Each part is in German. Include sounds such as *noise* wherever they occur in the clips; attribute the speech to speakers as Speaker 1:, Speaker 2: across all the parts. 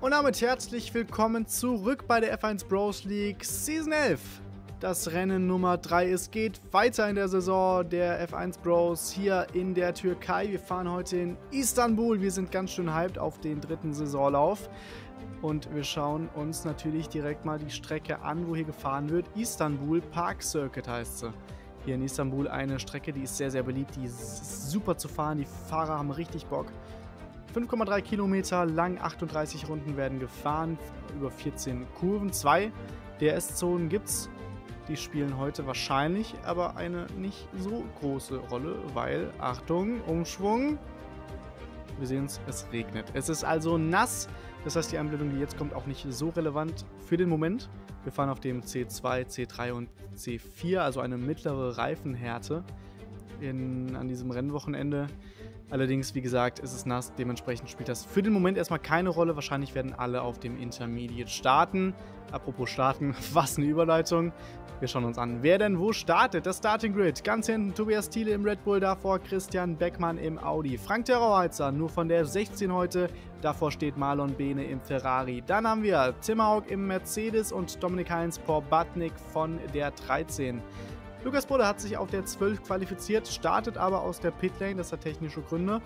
Speaker 1: Und damit herzlich willkommen zurück bei der F1 Bros League Season 11. Das Rennen Nummer 3. Es geht weiter in der Saison der F1 Bros hier in der Türkei. Wir fahren heute in Istanbul. Wir sind ganz schön hyped auf den dritten Saisonlauf. Und wir schauen uns natürlich direkt mal die Strecke an, wo hier gefahren wird. Istanbul Park Circuit heißt sie. Hier in Istanbul eine Strecke, die ist sehr, sehr beliebt. Die ist super zu fahren. Die Fahrer haben richtig Bock. 5,3 Kilometer lang, 38 Runden werden gefahren, über 14 Kurven. Zwei DRS-Zonen gibt es. Die spielen heute wahrscheinlich aber eine nicht so große Rolle, weil, Achtung, Umschwung. Wir sehen es, es regnet. Es ist also nass. Das heißt, die Einblendung, die jetzt kommt, auch nicht so relevant für den Moment. Wir fahren auf dem C2, C3 und C4, also eine mittlere Reifenhärte in, an diesem Rennwochenende. Allerdings, wie gesagt, ist es nass, dementsprechend spielt das für den Moment erstmal keine Rolle. Wahrscheinlich werden alle auf dem Intermediate starten. Apropos starten, *laughs* was eine Überleitung. Wir schauen uns an, wer denn wo startet. Das Starting Grid. Ganz hinten Tobias Thiele im Red Bull, davor Christian Beckmann im Audi. Frank Terrorheizer nur von der 16 heute. Davor steht Marlon Bene im Ferrari. Dann haben wir Tim Haug im Mercedes und Dominik Heinz Porbatnik von der 13. Lukas Bruder hat sich auf der 12 qualifiziert, startet aber aus der Pitlane, das hat technische Gründe.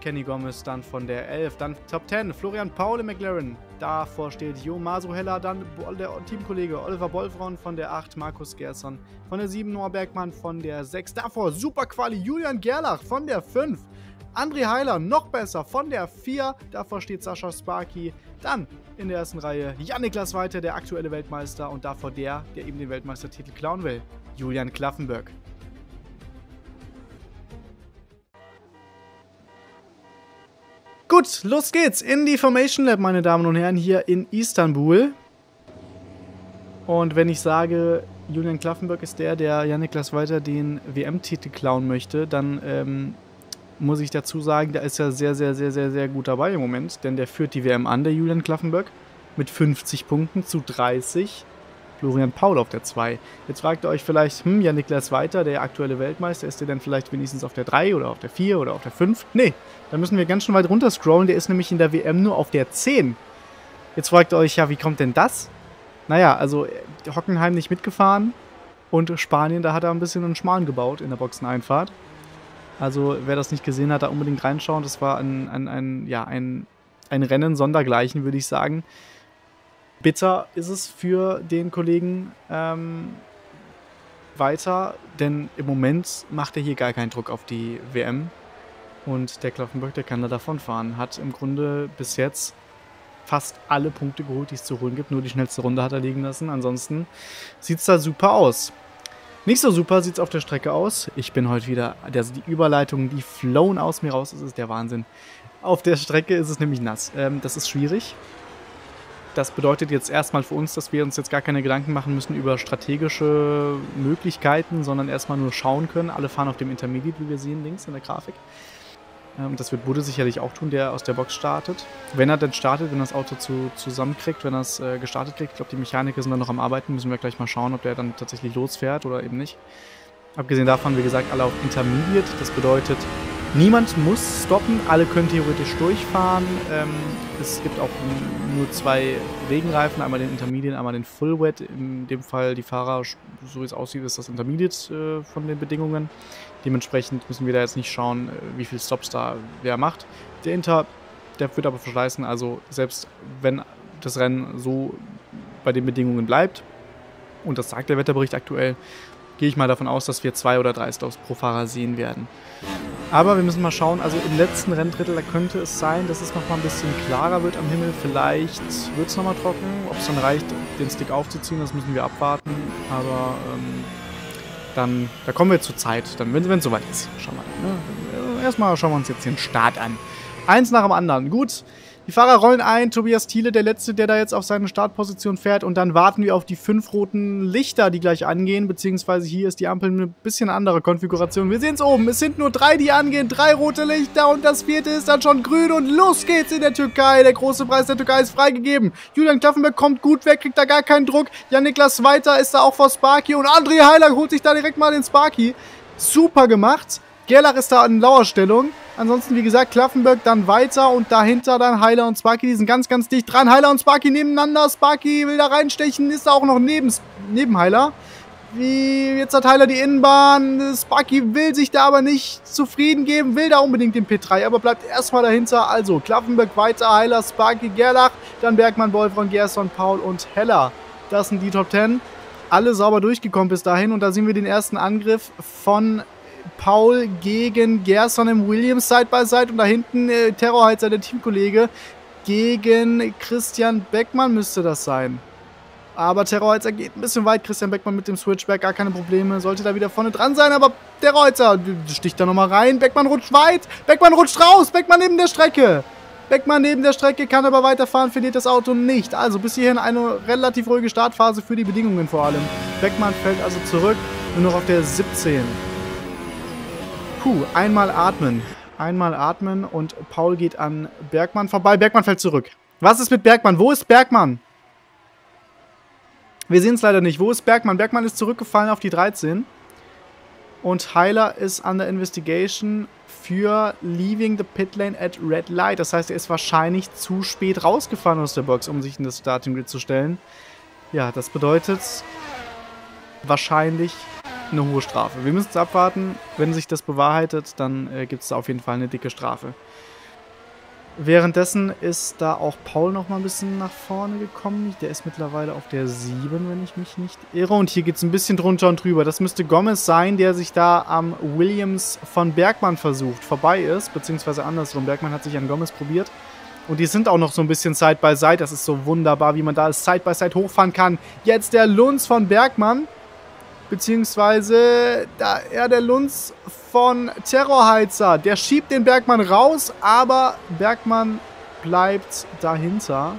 Speaker 1: Kenny Gomez dann von der 11. Dann Top 10, Florian Paul McLaren. Davor steht Jo Masuhella, dann der Teamkollege Oliver Bolfron von der 8, Markus Gerson von der 7, Noah Bergmann von der 6. Davor Super Quali, Julian Gerlach von der 5. André Heiler noch besser von der 4. Davor steht Sascha Sparky. Dann in der ersten Reihe Jan-Niklas Weiter, der aktuelle Weltmeister. Und davor der, der eben den Weltmeistertitel klauen will. Julian Klaffenberg. Gut, los geht's in die Formation Lab, meine Damen und Herren, hier in Istanbul. Und wenn ich sage, Julian Klaffenberg ist der, der Jan-Niklas Weiter den WM-Titel klauen möchte, dann ähm, muss ich dazu sagen, der ist ja sehr, sehr, sehr, sehr, sehr gut dabei im Moment, denn der führt die WM an, der Julian Klaffenberg, mit 50 Punkten zu 30 Florian Paul auf der 2. Jetzt fragt ihr euch vielleicht, hm, ja, Niklas Weiter, der aktuelle Weltmeister, ist der denn vielleicht wenigstens auf der 3 oder auf der 4 oder auf der 5? Nee, da müssen wir ganz schön weit runter scrollen. Der ist nämlich in der WM nur auf der 10. Jetzt fragt ihr euch, ja, wie kommt denn das? Naja, also Hockenheim nicht mitgefahren und Spanien, da hat er ein bisschen einen Schmarrn gebaut in der Boxeneinfahrt. Also wer das nicht gesehen hat, da unbedingt reinschauen. Das war ein, ein, ein, ja, ein, ein Rennen sondergleichen, würde ich sagen bitter ist es für den Kollegen ähm, weiter, denn im Moment macht er hier gar keinen Druck auf die WM. Und der Klaffenberg, der kann da davonfahren. Hat im Grunde bis jetzt fast alle Punkte geholt, die es zu holen gibt. Nur die schnellste Runde hat er liegen lassen. Ansonsten sieht es da super aus. Nicht so super sieht es auf der Strecke aus. Ich bin heute wieder, also die Überleitungen, die flown aus mir raus, das ist der Wahnsinn. Auf der Strecke ist es nämlich nass. Ähm, das ist schwierig. Das bedeutet jetzt erstmal für uns, dass wir uns jetzt gar keine Gedanken machen müssen über strategische Möglichkeiten, sondern erstmal nur schauen können. Alle fahren auf dem Intermediate, wie wir sehen, links in der Grafik. Ähm, das wird Bude sicherlich auch tun, der aus der Box startet. Wenn er denn startet, wenn das Auto zu, zusammenkriegt, wenn er es äh, gestartet kriegt, ich glaube, die Mechaniker sind dann noch am Arbeiten, müssen wir gleich mal schauen, ob der dann tatsächlich losfährt oder eben nicht. Abgesehen davon, wie gesagt, alle auf Intermediate. Das bedeutet, Niemand muss stoppen, alle können theoretisch durchfahren. Ähm, es gibt auch nur zwei Regenreifen, einmal den Intermediate, einmal den Full Wet. In dem Fall die Fahrer, so wie es aussieht, ist das Intermediate äh, von den Bedingungen. Dementsprechend müssen wir da jetzt nicht schauen, äh, wie viel Stops da wer macht. Der Inter, der wird aber verschleißen, also selbst wenn das Rennen so bei den Bedingungen bleibt, und das sagt der Wetterbericht aktuell, gehe ich mal davon aus, dass wir zwei oder drei Stops pro Fahrer sehen werden. Aber wir müssen mal schauen, also im letzten Renndrittel, da könnte es sein, dass es nochmal ein bisschen klarer wird am Himmel. Vielleicht wird es nochmal trocken. Ob es dann reicht, den Stick aufzuziehen, das müssen wir abwarten. Aber ähm, dann, da kommen wir zur Zeit, dann, wenn es soweit ist. Schauen wir. Ne? Erstmal schauen wir uns jetzt den Start an. Eins nach dem anderen. Gut, die Fahrer rollen ein. Tobias Thiele, der Letzte, der da jetzt auf seine Startposition fährt. Und dann warten wir auf die fünf roten Lichter, die gleich angehen. Beziehungsweise hier ist die Ampel eine bisschen andere Konfiguration. Wir sehen es oben. Es sind nur drei, die angehen. Drei rote Lichter. Und das vierte ist dann schon grün. Und los geht's in der Türkei. Der große Preis der Türkei ist freigegeben. Julian Klaffenberg kommt gut weg, kriegt da gar keinen Druck. Jan-Niklas Weiter ist da auch vor Sparky. Und André Heiler holt sich da direkt mal den Sparky. Super gemacht. Gerlach ist da in Lauerstellung. Ansonsten, wie gesagt, Klaffenberg dann weiter und dahinter dann Heiler und Sparky. Die sind ganz, ganz dicht dran. Heiler und Sparky nebeneinander. Sparky will da reinstechen, ist auch noch neben, neben Heiler. Wie jetzt hat Heiler die Innenbahn. Sparky will sich da aber nicht zufrieden geben, will da unbedingt den P3, aber bleibt erstmal dahinter. Also Klaffenberg weiter, Heiler, Sparky, Gerlach, dann Bergmann, Wolfram, Gerson, Paul und Heller. Das sind die Top 10. Alle sauber durchgekommen bis dahin und da sehen wir den ersten Angriff von Paul gegen Gerson im Williams Side by Side und da hinten äh, Terrorheizer, der Teamkollege, gegen Christian Beckmann müsste das sein. Aber Terrorheizer geht ein bisschen weit. Christian Beckmann mit dem Switchback, gar keine Probleme. Sollte da wieder vorne dran sein, aber Terrorheizer sticht da nochmal rein. Beckmann rutscht weit. Beckmann rutscht raus. Beckmann neben der Strecke. Beckmann neben der Strecke, kann aber weiterfahren, verliert das Auto nicht. Also bis hierhin eine relativ ruhige Startphase für die Bedingungen vor allem. Beckmann fällt also zurück, nur noch auf der 17. Puh, einmal atmen. Einmal atmen und Paul geht an Bergmann vorbei. Bergmann fällt zurück. Was ist mit Bergmann? Wo ist Bergmann? Wir sehen es leider nicht. Wo ist Bergmann? Bergmann ist zurückgefallen auf die 13. Und Heiler ist an der Investigation für Leaving the Pit Lane at Red Light. Das heißt, er ist wahrscheinlich zu spät rausgefahren aus der Box, um sich in das Starting Grid zu stellen. Ja, das bedeutet wahrscheinlich eine hohe Strafe. Wir müssen es abwarten. Wenn sich das bewahrheitet, dann äh, gibt es da auf jeden Fall eine dicke Strafe. Währenddessen ist da auch Paul noch mal ein bisschen nach vorne gekommen. Der ist mittlerweile auf der 7, wenn ich mich nicht irre. Und hier geht es ein bisschen drunter und drüber. Das müsste Gomez sein, der sich da am Williams von Bergmann versucht, vorbei ist. Beziehungsweise andersrum. Bergmann hat sich an Gomez probiert. Und die sind auch noch so ein bisschen Side by Side. Das ist so wunderbar, wie man da Side by Side hochfahren kann. Jetzt der Lunz von Bergmann. Beziehungsweise da er der Lunz von Terrorheizer. Der schiebt den Bergmann raus, aber Bergmann bleibt dahinter.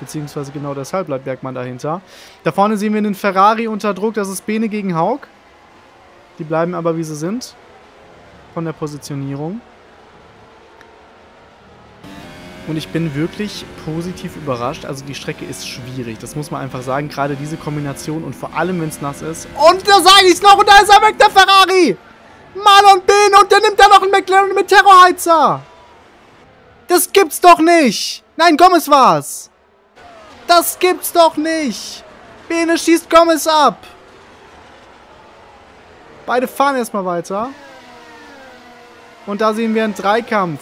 Speaker 1: Beziehungsweise genau deshalb bleibt Bergmann dahinter. Da vorne sehen wir einen Ferrari unter Druck. Das ist Bene gegen Haug. Die bleiben aber wie sie sind. Von der Positionierung. Und ich bin wirklich positiv überrascht. Also die Strecke ist schwierig. Das muss man einfach sagen. Gerade diese Kombination und vor allem, wenn es nass ist. Und da sage ich es noch und da ist er weg, der Ferrari. Marlon Bin und der nimmt da noch einen McLaren mit Terrorheizer. Das gibt's doch nicht. Nein, Gomez war's. Das gibt's doch nicht. Bene schießt Gomez ab. Beide fahren erstmal weiter. Und da sehen wir einen Dreikampf.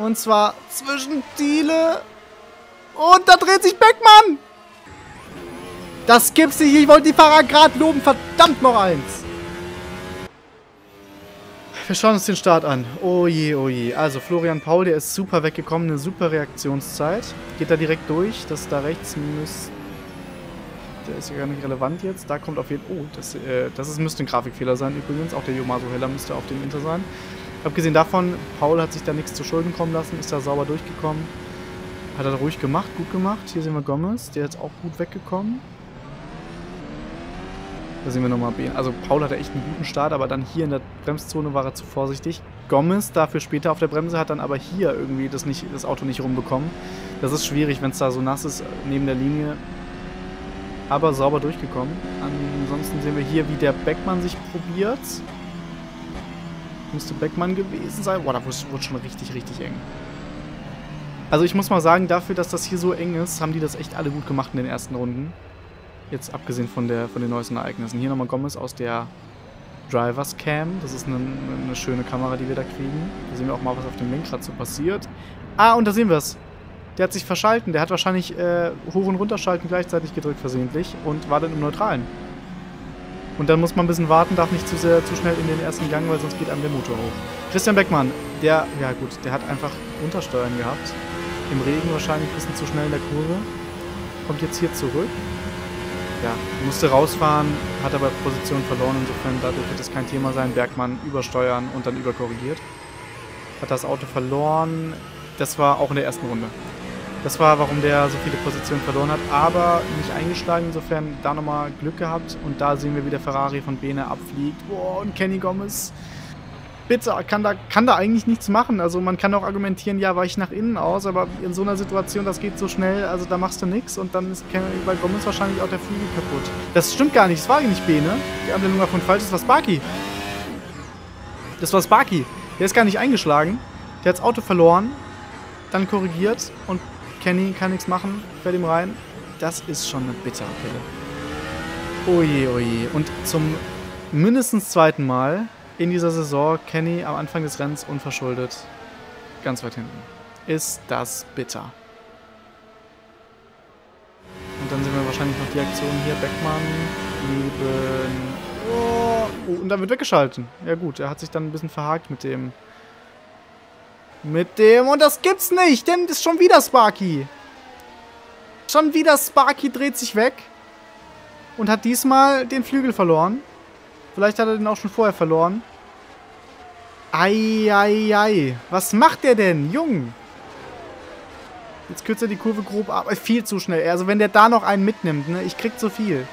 Speaker 1: Und zwar zwischen Thiele und da dreht sich Beckmann. Das gibt's nicht. Ich wollte die Fahrer gerade loben. Verdammt noch eins. Wir schauen uns den Start an. Oh je, oh je. Also Florian Paul, der ist super weggekommen. Eine super Reaktionszeit. Geht da direkt durch. Das da rechts müsste... Der ist ja gar nicht relevant jetzt. Da kommt auf jeden Fall... Oh, das, äh, das ist, müsste ein Grafikfehler sein übrigens. Auch der Yomaso Heller müsste auf dem Inter sein. Abgesehen davon, Paul hat sich da nichts zu Schulden kommen lassen, ist da sauber durchgekommen. Hat er ruhig gemacht, gut gemacht. Hier sehen wir Gomez, der ist auch gut weggekommen. Da sehen wir nochmal Ben. Also Paul hatte echt einen guten Start, aber dann hier in der Bremszone war er zu vorsichtig. Gomez dafür später auf der Bremse hat dann aber hier irgendwie das, nicht, das Auto nicht rumbekommen. Das ist schwierig, wenn es da so nass ist neben der Linie. Aber sauber durchgekommen. Ansonsten sehen wir hier, wie der Beckmann sich probiert. Müsste Beckmann gewesen sein. Boah, da wurde schon richtig, richtig eng. Also ich muss mal sagen, dafür, dass das hier so eng ist, haben die das echt alle gut gemacht in den ersten Runden. Jetzt abgesehen von, der, von den neuesten Ereignissen. Hier nochmal Gomez aus der Drivers Cam. Das ist eine, eine, schöne Kamera, die wir da kriegen. Da sehen wir auch mal, was auf dem Lenkrad so passiert. Ah, und da sehen wir es. Der hat sich verschalten. Der hat wahrscheinlich äh, Hoch- und Runterschalten gleichzeitig gedrückt versehentlich und war dann im Neutralen. Und dann muss man ein bisschen warten, darf nicht zu sehr zu schnell in den ersten Gang, weil sonst geht einem der Motor hoch. Christian Beckmann, der, ja gut, der hat einfach Untersteuern gehabt. Im Regen wahrscheinlich ein bisschen zu schnell in der Kurve. Kommt jetzt hier zurück. Ja, musste rausfahren, hat aber Position verloren, insofern dadurch wird es kein Thema sein. Bergmann übersteuern und dann überkorrigiert. Hat das Auto verloren. Das war auch in der ersten Runde. Das war, warum der so viele Positionen verloren hat, aber nicht eingeschlagen. Insofern da nochmal Glück gehabt. Und da sehen wir, wie der Ferrari von Bene abfliegt. Boah, und Kenny Gomez. Bitte, kann da, kann da eigentlich nichts machen. Also man kann auch argumentieren, ja, ich nach innen aus, aber in so einer Situation, das geht so schnell, also da machst du nichts und dann ist bei Gomez wahrscheinlich auch der Flügel kaputt. Das stimmt gar nicht, das war nicht Bene. Die Anwendung war von falsch, das war Sparky. Das war Sparky. Der ist gar nicht eingeschlagen. Der hat das Auto verloren, dann korrigiert und Kenny kann nichts machen, fällt ihm rein. Das ist schon eine bittere Pille. Oje, oje. Und zum mindestens zweiten Mal in dieser Saison Kenny am Anfang des Rennens unverschuldet ganz weit hinten. Ist das bitter. Und dann sehen wir wahrscheinlich noch die Aktion hier. Beckmann neben... Oh, oh, und dann wird weggeschalten. Ja gut, er hat sich dann ein bisschen verhakt mit dem... Mit dem... Und das gibt's nicht, denn ist schon wieder Sparky. Schon wieder Sparky dreht sich weg. Und hat diesmal den Flügel verloren. Vielleicht hat er den auch schon vorher verloren. Eieiei. Ei, ei. Was macht der denn? Jung. Jetzt kürzt er die Kurve grob ab. Viel zu schnell. Also wenn der da noch einen mitnimmt, ne? Ich krieg zu viel.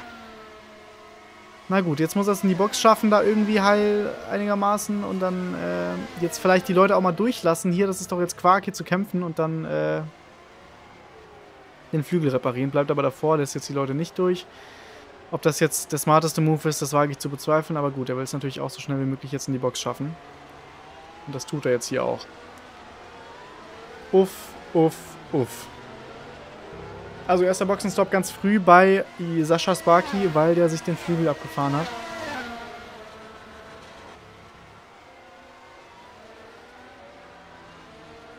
Speaker 1: Na gut, jetzt muss er es in die Box schaffen, da irgendwie heil einigermaßen. Und dann äh, jetzt vielleicht die Leute auch mal durchlassen. Hier, das ist doch jetzt Quark, hier zu kämpfen. Und dann äh, den Flügel reparieren. Bleibt aber davor, lässt jetzt die Leute nicht durch. Ob das jetzt der smarteste Move ist, das wage ich zu bezweifeln. Aber gut, er will es natürlich auch so schnell wie möglich jetzt in die Box schaffen. Und das tut er jetzt hier auch. Uff, uff, uff. Also erster Boxenstopp ganz früh bei Sascha Sparky, weil der sich den Flügel abgefahren hat.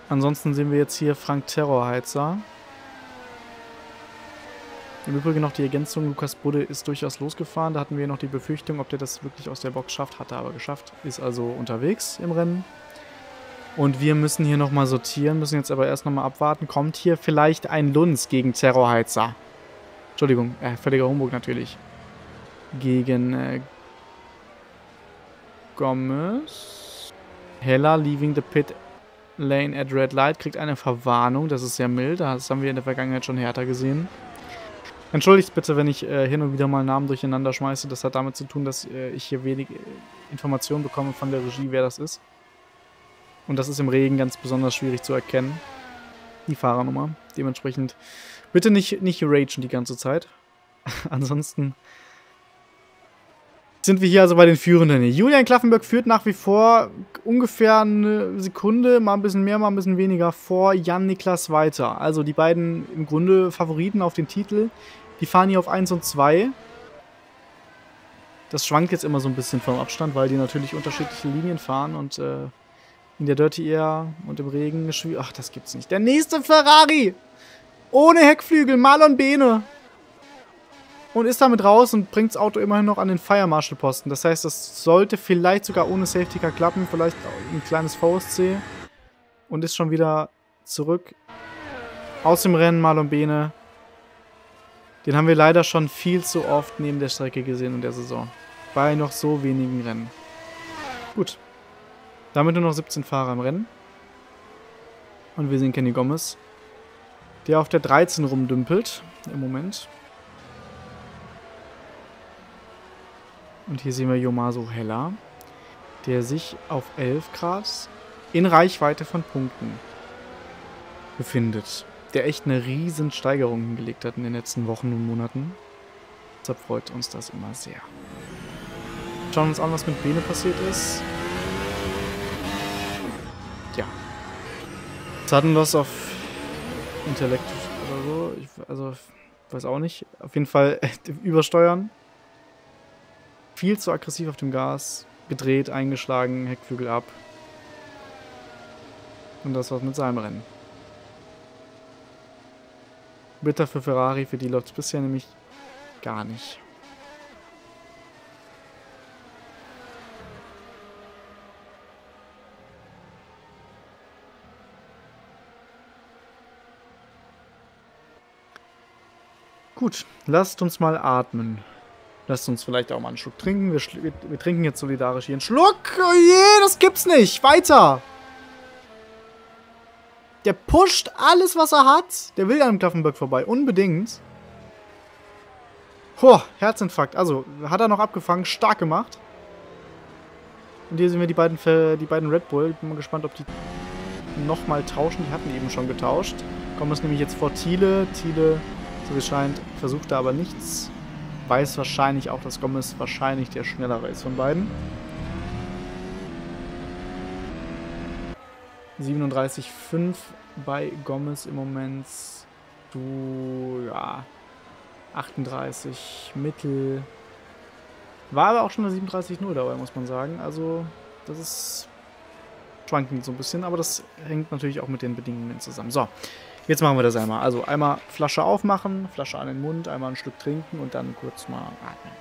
Speaker 1: Ansonsten sehen wir jetzt hier Frank Terrorheizer. Im Übrigen noch die Ergänzung, Lukas Budde ist durchaus losgefahren. Da hatten wir noch die Befürchtung, ob der das wirklich aus der Box schafft. Hat er aber geschafft. Ist also unterwegs im Rennen. Und wir müssen hier nochmal sortieren, müssen jetzt aber erst nochmal abwarten. Kommt hier vielleicht ein Lunz gegen Terrorheizer? Entschuldigung, äh, völliger Humbug natürlich. Gegen äh, Gomez. Hella leaving the pit lane at red light kriegt eine Verwarnung. Das ist sehr mild. Das haben wir in der Vergangenheit schon härter gesehen. Entschuldigt bitte, wenn ich äh, hin und wieder mal Namen durcheinander schmeiße. Das hat damit zu tun, dass äh, ich hier wenig äh, Informationen bekomme von der Regie, wer das ist. Und das ist im Regen ganz besonders schwierig zu erkennen. Die Fahrernummer. Dementsprechend bitte nicht, nicht ragen die ganze Zeit. *laughs* Ansonsten sind wir hier also bei den Führenden. Julian Klaffenberg führt nach wie vor ungefähr eine Sekunde, mal ein bisschen mehr, mal ein bisschen weniger, vor Jan Niklas weiter. Also die beiden im Grunde Favoriten auf den Titel. Die fahren hier auf 1 und 2. Das schwankt jetzt immer so ein bisschen vom Abstand, weil die natürlich unterschiedliche Linien fahren und äh, in der Dirty Air und im Regen. Ach, das gibt's nicht. Der nächste Ferrari! Ohne Heckflügel, Marlon Bene. Und ist damit raus und bringt das Auto immerhin noch an den Fire Marshal Posten. Das heißt, das sollte vielleicht sogar ohne Safety Car klappen. Vielleicht ein kleines VSC. Und ist schon wieder zurück. Aus dem Rennen Marlon Bene. Den haben wir leider schon viel zu oft neben der Strecke gesehen in der Saison. Bei noch so wenigen Rennen. Gut. Damit nur noch 17 Fahrer im Rennen. Und wir sehen Kenny Gomez, der auf der 13 rumdümpelt im Moment. Und hier sehen wir Yomaso Heller, der sich auf 11 Grad in Reichweite von Punkten befindet. Der echt eine riesen Steigerung hingelegt hat in den letzten Wochen und Monaten. Deshalb freut uns das immer sehr. Schauen wir uns an, was mit Bene passiert ist. Sudden Loss of Intellekt oder so. Ich, also, weiß auch nicht. Auf jeden Fall *laughs* übersteuern. Viel zu aggressiv auf dem Gas. Gedreht, eingeschlagen, Heckflügel ab. Und das war's mit seinem Rennen. Bitter für Ferrari, für die läuft es bisher nämlich gar nicht. Gut, lasst uns mal atmen. Lasst uns vielleicht auch mal einen Schluck trinken. Wir, wir, wir trinken jetzt solidarisch hier einen Schluck. Oh je, das gibt's nicht. Weiter. Der pusht alles, was er hat. Der will an Klaffenberg vorbei. Unbedingt. Boah, Herzinfarkt. Also, hat er noch abgefangen. Stark gemacht. Und hier sehen wir die beiden, die beiden Red Bull. Ich bin mal gespannt, ob die nochmal tauschen. Die hatten eben schon getauscht. Kommen es nämlich jetzt vor Thiele. Thiele so wie es scheint, versucht er aber nichts. Weiß wahrscheinlich auch, dass Gomez wahrscheinlich der schnellere ist von beiden. 37,5 bei Gomez im Moment. Du, ja, 38 Mittel. War aber auch schon eine 37-0 dabei, muss man sagen. Also, das ist schwankend so ein bisschen, aber das hängt natürlich auch mit den Bedingungen zusammen. So, jetzt machen wir das einmal. Also einmal Flasche aufmachen, Flasche an den Mund, einmal ein Stück trinken und dann kurz mal atmen.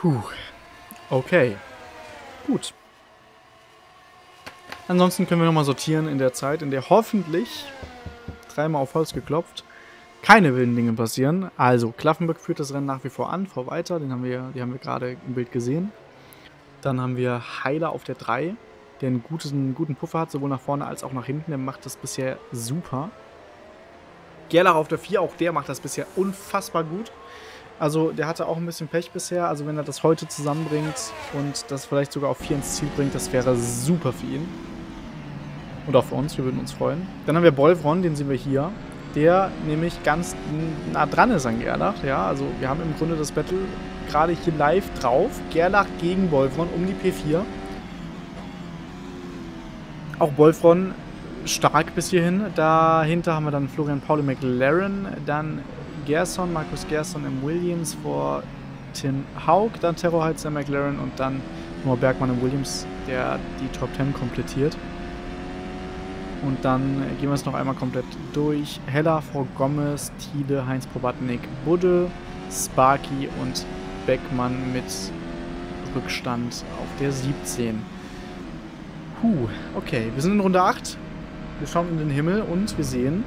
Speaker 1: Puh. Okay. Gut. Ansonsten können wir nochmal sortieren in der Zeit, in der hoffentlich dreimal auf Holz geklopft keine wilden Dinge passieren. Also, Klaffenberg führt das Rennen nach wie vor an, vor weiter, den haben wir, die haben wir gerade im Bild gesehen. Dann haben wir Heiler auf der 3, der einen guten, guten Puffer hat, sowohl nach vorne als auch nach hinten. Der macht das bisher super. Gerlach auf der 4, auch der macht das bisher unfassbar gut. Also der hatte auch ein bisschen Pech bisher. Also wenn er das heute zusammenbringt und das vielleicht sogar auf 4 ins Ziel bringt, das wäre super für ihn. Und auch für uns, wir würden uns freuen. Dann haben wir Bolvron, den sehen wir hier. Der nämlich ganz nah dran ist an Gerlach. Ja, also wir haben im Grunde das Battle gerade hier live drauf. Gerlach gegen Bolvron um die P4. Auch Bolfron stark bis hierhin. Dahinter haben wir dann Florian Pauli McLaren, dann Gerson, Markus Gerson im Williams vor Tin Haug, dann Terrorheizer McLaren und dann Noah Bergmann im Williams, der die Top 10 komplettiert. Und dann gehen wir es noch einmal komplett durch. Hella, Frau Gomez, Thiele, Heinz Probatnik, Budde, Sparky und Beckmann mit Rückstand auf der 17. Puh, okay. Wir sind in Runde 8. Wir schauen in den Himmel und wir sehen,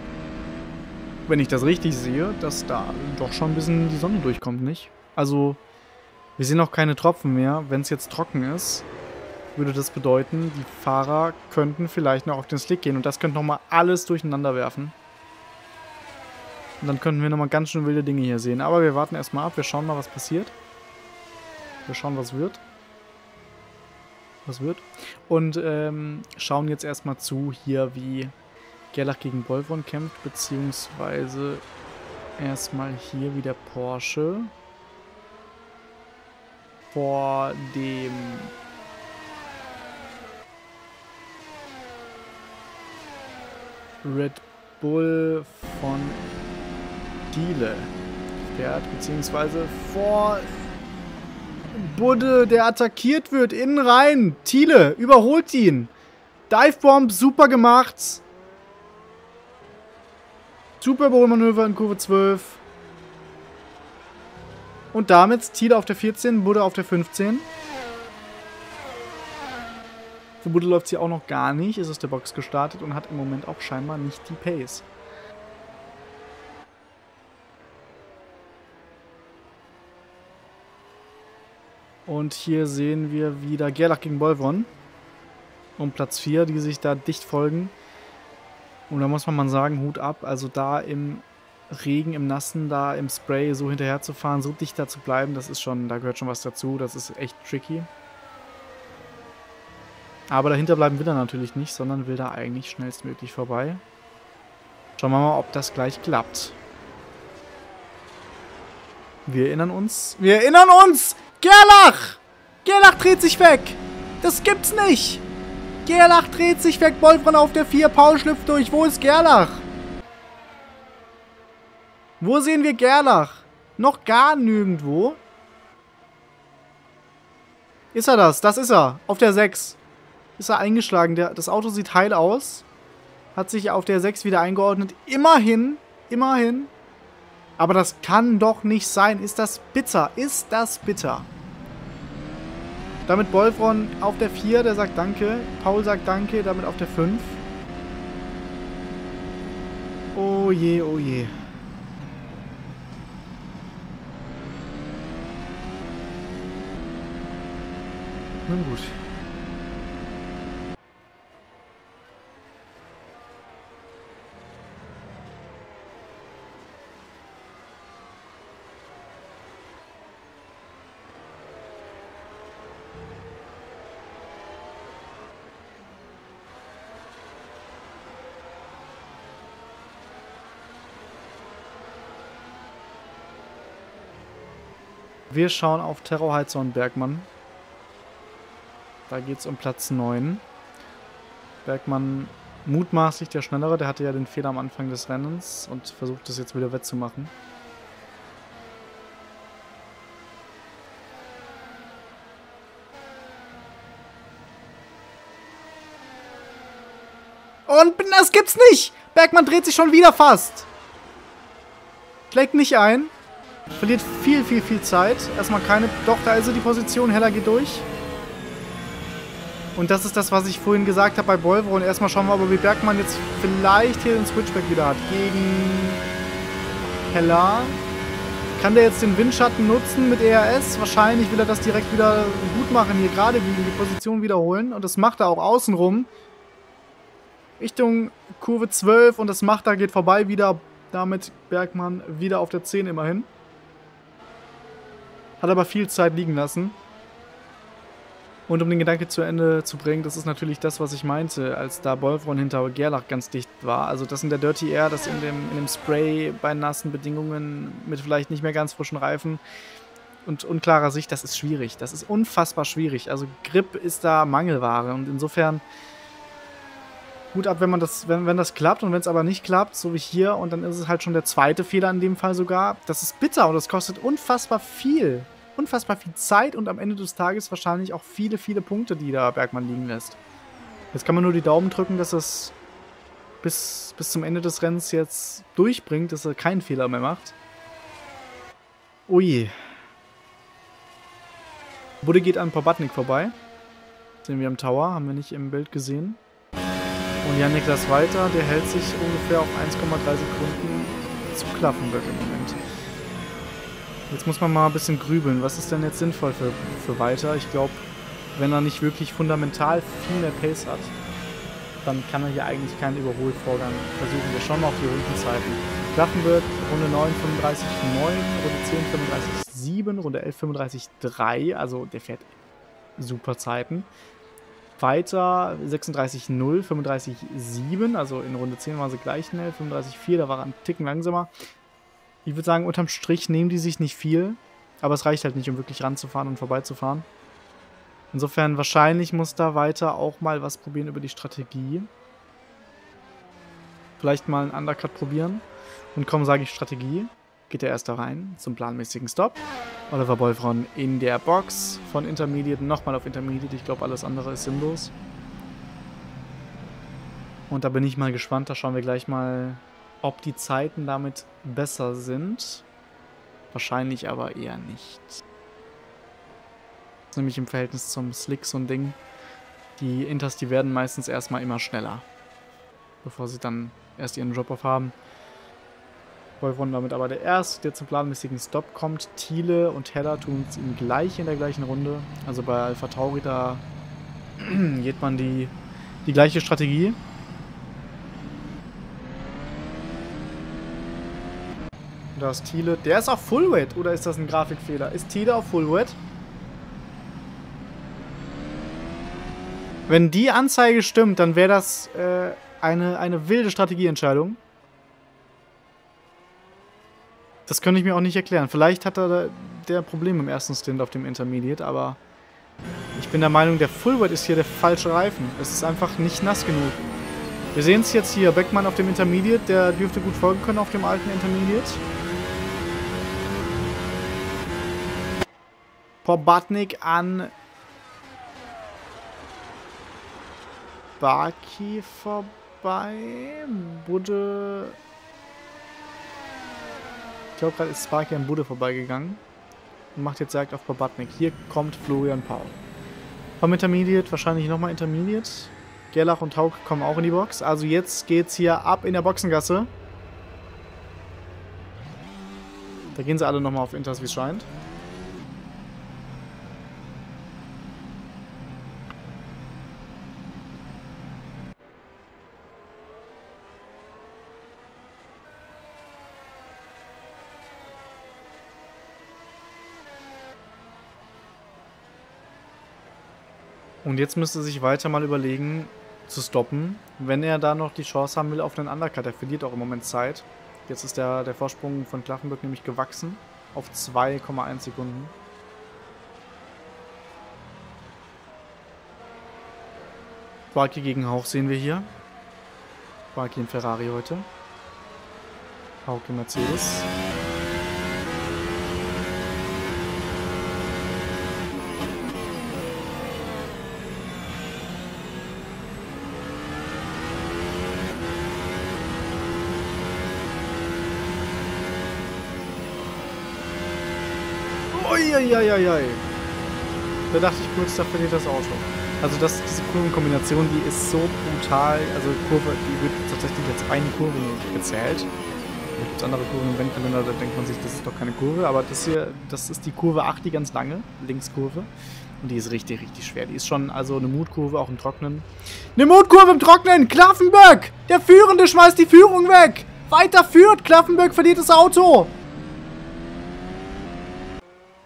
Speaker 1: wenn ich das richtig sehe, dass da doch schon ein bisschen die Sonne durchkommt, nicht? Also, wir sehen auch keine Tropfen mehr. Wenn es jetzt trocken ist, würde das bedeuten, die Fahrer könnten vielleicht noch auf den Slick gehen und das könnte nochmal alles durcheinander werfen. Und dann könnten wir nochmal ganz schön wilde Dinge hier sehen. Aber wir warten erstmal ab, wir schauen mal, was passiert. Wir schauen, was wird. Was wird. Und ähm, schauen jetzt erstmal zu hier, wie Gerlach gegen Bolvon kämpft, beziehungsweise erstmal hier wieder Porsche vor dem Red Bull von Diele fährt, beziehungsweise vor Budde, der attackiert wird, innen rein. Thiele überholt ihn. Divebomb, super gemacht. Super Überholmanöver in Kurve 12. Und damit Thiele auf der 14, Budde auf der 15. Für Budde läuft sie auch noch gar nicht, ist aus der Box gestartet und hat im Moment auch scheinbar nicht die Pace. Und hier sehen wir wieder Gerlach gegen Bolvon. Um Platz 4, die sich da dicht folgen. Und da muss man mal sagen, Hut ab. Also da im Regen, im Nassen, da im Spray so hinterher zu fahren, so dicht da zu bleiben, das ist schon, da gehört schon was dazu. Das ist echt tricky. Aber dahinter bleiben will er natürlich nicht, sondern will da eigentlich schnellstmöglich vorbei. Schauen wir mal, ob das gleich klappt. Wir erinnern uns. Wir erinnern uns! Gerlach! Gerlach dreht sich weg! Das gibt's nicht! Gerlach dreht sich weg, Wolfram auf der 4, Paul schlüpft durch. Wo ist Gerlach? Wo sehen wir Gerlach? Noch gar nirgendwo. Ist er das? Das ist er. Auf der 6 ist er eingeschlagen. Der, das Auto sieht heil aus. Hat sich auf der 6 wieder eingeordnet. Immerhin, immerhin. Aber das kann doch nicht sein. Ist das bitter? Ist das bitter? Damit Bolfron auf der 4, der sagt Danke. Paul sagt Danke, damit auf der 5. Oh je, oh je. Nun gut. Wir schauen auf Terror Heitzer und Bergmann. Da geht es um Platz 9. Bergmann mutmaßlich der Schnellere, der hatte ja den Fehler am Anfang des Rennens und versucht das jetzt wieder wettzumachen. Und das gibt's nicht! Bergmann dreht sich schon wieder fast. Schlägt nicht ein. Verliert viel, viel, viel Zeit. Erstmal keine... Doch, da ist er die Position. Heller geht durch. Und das ist das, was ich vorhin gesagt habe bei Volvo. Und erstmal schauen wir, ob wie Bergmann jetzt vielleicht hier den Switchback wieder hat. Gegen Heller. Kann der jetzt den Windschatten nutzen mit ERS? Wahrscheinlich will er das direkt wieder gut machen. Hier gerade biegen, die Position wiederholen. Und das macht er auch außenrum. Richtung Kurve 12. Und das macht er, geht vorbei wieder. Damit Bergmann wieder auf der 10 immerhin. Hat aber viel Zeit liegen lassen. Und um den Gedanke zu Ende zu bringen, das ist natürlich das, was ich meinte, als da Bolfron hinter Gerlach ganz dicht war. Also das in der Dirty Air, das in dem, in dem Spray bei nassen Bedingungen mit vielleicht nicht mehr ganz frischen Reifen und unklarer Sicht, das ist schwierig. Das ist unfassbar schwierig. Also Grip ist da Mangelware und insofern gut ab, wenn man das, wenn, wenn das klappt und wenn es aber nicht klappt, so wie hier, und dann ist es halt schon der zweite Fehler in dem Fall sogar. Das ist bitter und das kostet unfassbar viel unfassbar viel Zeit und am Ende des Tages wahrscheinlich auch viele, viele Punkte, die da Bergmann liegen lässt. Jetzt kann man nur die Daumen drücken, dass es bis, bis zum Ende des Rennens jetzt durchbringt, dass er keinen Fehler mehr macht. Ui. Budde geht an Pobatnik vorbei. Sehen wir im Tower, haben wir nicht im Bild gesehen. Und Jan Niklas weiter, der hält sich ungefähr auf 1,3 Sekunden zu Klaffenberg im Moment. Jetzt muss man mal ein bisschen grübeln. Was ist denn jetzt sinnvoll für, für weiter? Ich glaube, wenn er nicht wirklich fundamental viel mehr Pace hat, dann kann er hier eigentlich keinen Überholvorgang versuchen. Wir schauen mal auf die Rundenzeiten. Klaffen wird Runde 9 35 9, Runde 10 35 7, Runde 11 35 3. Also der fährt super Zeiten. Weiter 36 0, 35 7. Also in Runde 10 waren sie gleich schnell. 35 4, da war er einen Ticken langsamer. Ich würde sagen, unterm Strich nehmen die sich nicht viel. Aber es reicht halt nicht, um wirklich ranzufahren und vorbeizufahren. Insofern wahrscheinlich muss da weiter auch mal was probieren über die Strategie. Vielleicht mal einen Undercut probieren. Und komm, sage ich Strategie. Geht der erste rein zum planmäßigen Stop. Oliver Bolfron in der Box von Intermediate nochmal auf Intermediate. Ich glaube, alles andere ist sinnlos. Und da bin ich mal gespannt. Da schauen wir gleich mal ob die Zeiten damit besser sind. Wahrscheinlich aber eher nicht. Nämlich im Verhältnis zum Slick so ein Ding. Die Inters, die werden meistens erstmal immer schneller. Bevor sie dann erst ihren Drop-Off haben. Wolfron damit aber der erste, der zum planmäßigen Stop kommt. Thiele und Heller tun es ihm gleich in der gleichen Runde. Also bei Alpha Tauri, da *clears throat* geht man die, die gleiche Strategie. Da ist Thiele. Der ist auf Fullweight. Oder ist das ein Grafikfehler? Ist Thiele auf Fullweight? Wenn die Anzeige stimmt, dann wäre das äh, eine, eine wilde Strategieentscheidung. Das könnte ich mir auch nicht erklären. Vielleicht hat er der Problem im ersten Stint auf dem Intermediate, aber ich bin der Meinung, der Fullweight ist hier der falsche Reifen. Es ist einfach nicht nass genug. Wir sehen es jetzt hier. Beckmann auf dem Intermediate, der dürfte gut folgen können auf dem alten Intermediate. Pobatnik an Baki vorbei. Budde. Ich glaube, gerade ist Sparky an Budde vorbeigegangen. Und macht jetzt Jagd auf Pobatnik. Hier kommt Florian Paul. Vom Intermediate, wahrscheinlich nochmal Intermediate. Gerlach und Haug kommen auch in die Box. Also jetzt geht's hier ab in der Boxengasse. Da gehen sie alle nochmal auf Inters, wie es scheint. Und jetzt müsste sich weiter mal überlegen, zu stoppen, wenn er da noch die Chance haben will auf einen Undercut. Er verliert auch im Moment Zeit. Jetzt ist der, der Vorsprung von Klaffenburg nämlich gewachsen auf 2,1 Sekunden. Barki gegen Hauch sehen wir hier. Barki in Ferrari heute. Hauch in Mercedes. Uiuiuiui. Da dachte ich kurz, da verliert das Auto. Also das, diese Kurvenkombination, die ist so brutal. Also Kurve, die wird tatsächlich als eine Kurve gezählt. Da gibt es andere Kurven im Rennkalender, da denkt man sich, das ist doch keine Kurve. Aber das hier, das ist die Kurve 8, die ganz lange, Linkskurve. Und die ist richtig, richtig schwer. Die ist schon also eine Mutkurve, auch im Trocknen. Eine Mutkurve im Trocknen! Klaffenböck! Der Führende schmeißt die Führung weg! Weiter führt! Klaffenböck verliert das Auto!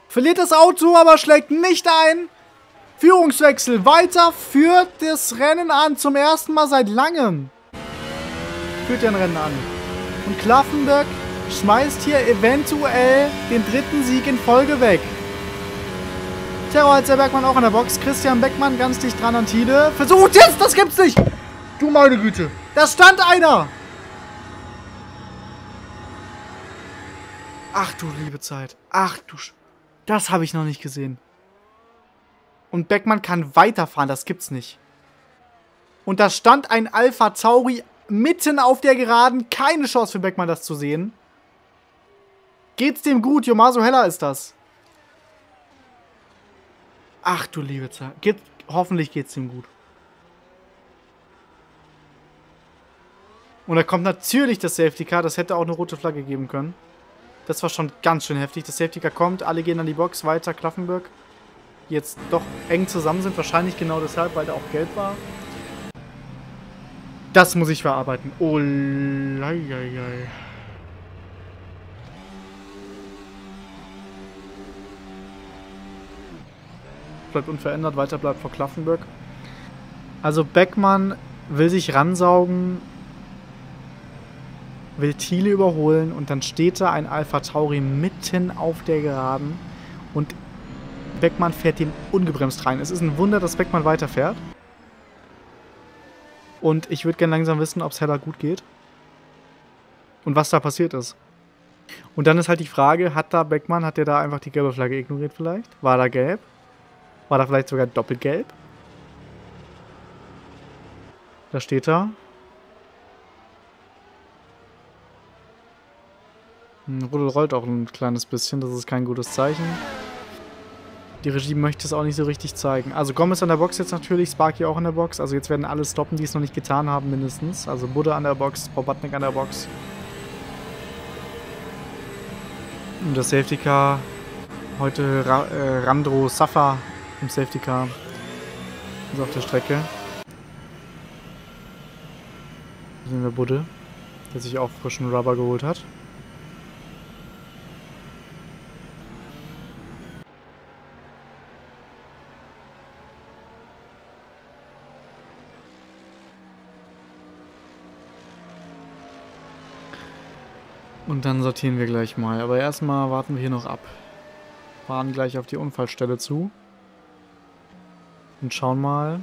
Speaker 1: Verliert das Auto, aber schlägt nicht ein. Führungswechsel. Weiter führt das Rennen an. Zum ersten Mal seit langem. Führt ein Rennen an. Und Klaffenberg schmeißt hier eventuell den dritten Sieg in Folge weg. Terrorheizer Bergmann auch in der Box. Christian Beckmann ganz dicht dran an Tide. Versucht jetzt, das gibt's nicht. Du meine Güte. Da stand einer. Ach du liebe Zeit. Ach du... Sch das habe ich noch nicht gesehen. Und Beckmann kann weiterfahren, das gibt's nicht. Und da stand ein Alpha Tauri mitten auf der Geraden. Keine Chance für Beckmann, das zu sehen. Geht's dem gut? Yomaso Heller ist das. Ach du liebe Zeit. Geht, hoffentlich geht's ihm gut. Und da kommt natürlich das Safety Car. Das hätte auch eine rote Flagge geben können. Das war schon ganz schön heftig. Das Safety Car kommt, alle gehen an die Box, weiter, Klaffenberg. Die jetzt doch eng zusammen sind, wahrscheinlich genau deshalb, weil da auch Gelb war. Das muss ich verarbeiten. Oh, leieiei. Bleibt unverändert, weiter bleibt vor Klaffenberg. Also Beckmann will sich ransaugen, will Thiele überholen und dann steht da ein Alpha Tauri mitten auf der Geraden und Beckmann fährt dem ungebremst rein. Es ist ein Wunder, dass Beckmann weiterfährt. Und ich würde gerne langsam wissen, ob es Heller gut geht. Und was da passiert ist. Und dann ist halt die Frage, hat da Beckmann, hat der da einfach die gelbe Flagge ignoriert vielleicht? War da gelb? War da vielleicht sogar doppelt gelb? Da steht da, Rudel rollt auch ein kleines bisschen, das ist kein gutes Zeichen. Die Regie möchte es auch nicht so richtig zeigen. Also Gomez an der Box jetzt natürlich, Sparky auch an der Box. Also jetzt werden alle stoppen, die es noch nicht getan haben mindestens. Also Buddha an der Box, Bobatnik an der Box. Und das Safety Car. Heute Ra äh, Randro Safa im Safety Car. Ist auf der Strecke. Hier sehen wir Budde, der sich auch frischen Rubber geholt hat. Und dann sortieren wir gleich mal. Aber erstmal warten wir hier noch ab. Fahren gleich auf die Unfallstelle zu. Und schauen mal,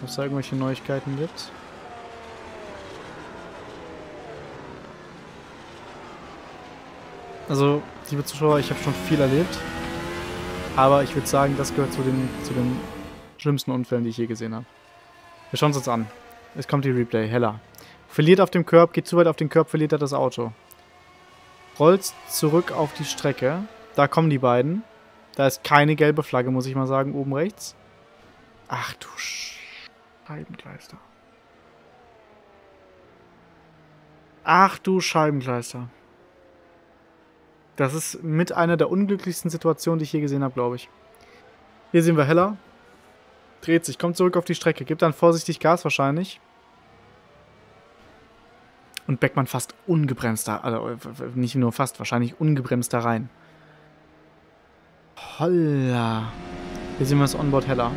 Speaker 1: ob es da irgendwelche Neuigkeiten gibt. Also, liebe Zuschauer, ich habe schon viel erlebt. Aber ich würde sagen, das gehört zu den, zu den schlimmsten Unfällen, die ich je gesehen habe. Wir schauen es uns an. Es kommt die Replay. Heller. Verliert auf dem Curb, geht zu weit auf den Curb, verliert er das Auto. Rollt zurück auf die Strecke. Da kommen die beiden. Da ist keine gelbe Flagge, muss ich mal sagen, oben rechts. Ach du Scheibenkleister. Ach du Scheibenkleister. Das ist mit einer der unglücklichsten Situationen, die ich je gesehen habe, glaube ich. Hier sehen wir Heller. Dreht sich, kommt zurück auf die Strecke, gibt dann vorsichtig Gas wahrscheinlich. Und Beckmann fast ungebremst da, also nicht nur fast, wahrscheinlich ungebremst da rein. Holla. Hier sehen wir das Onboard heller.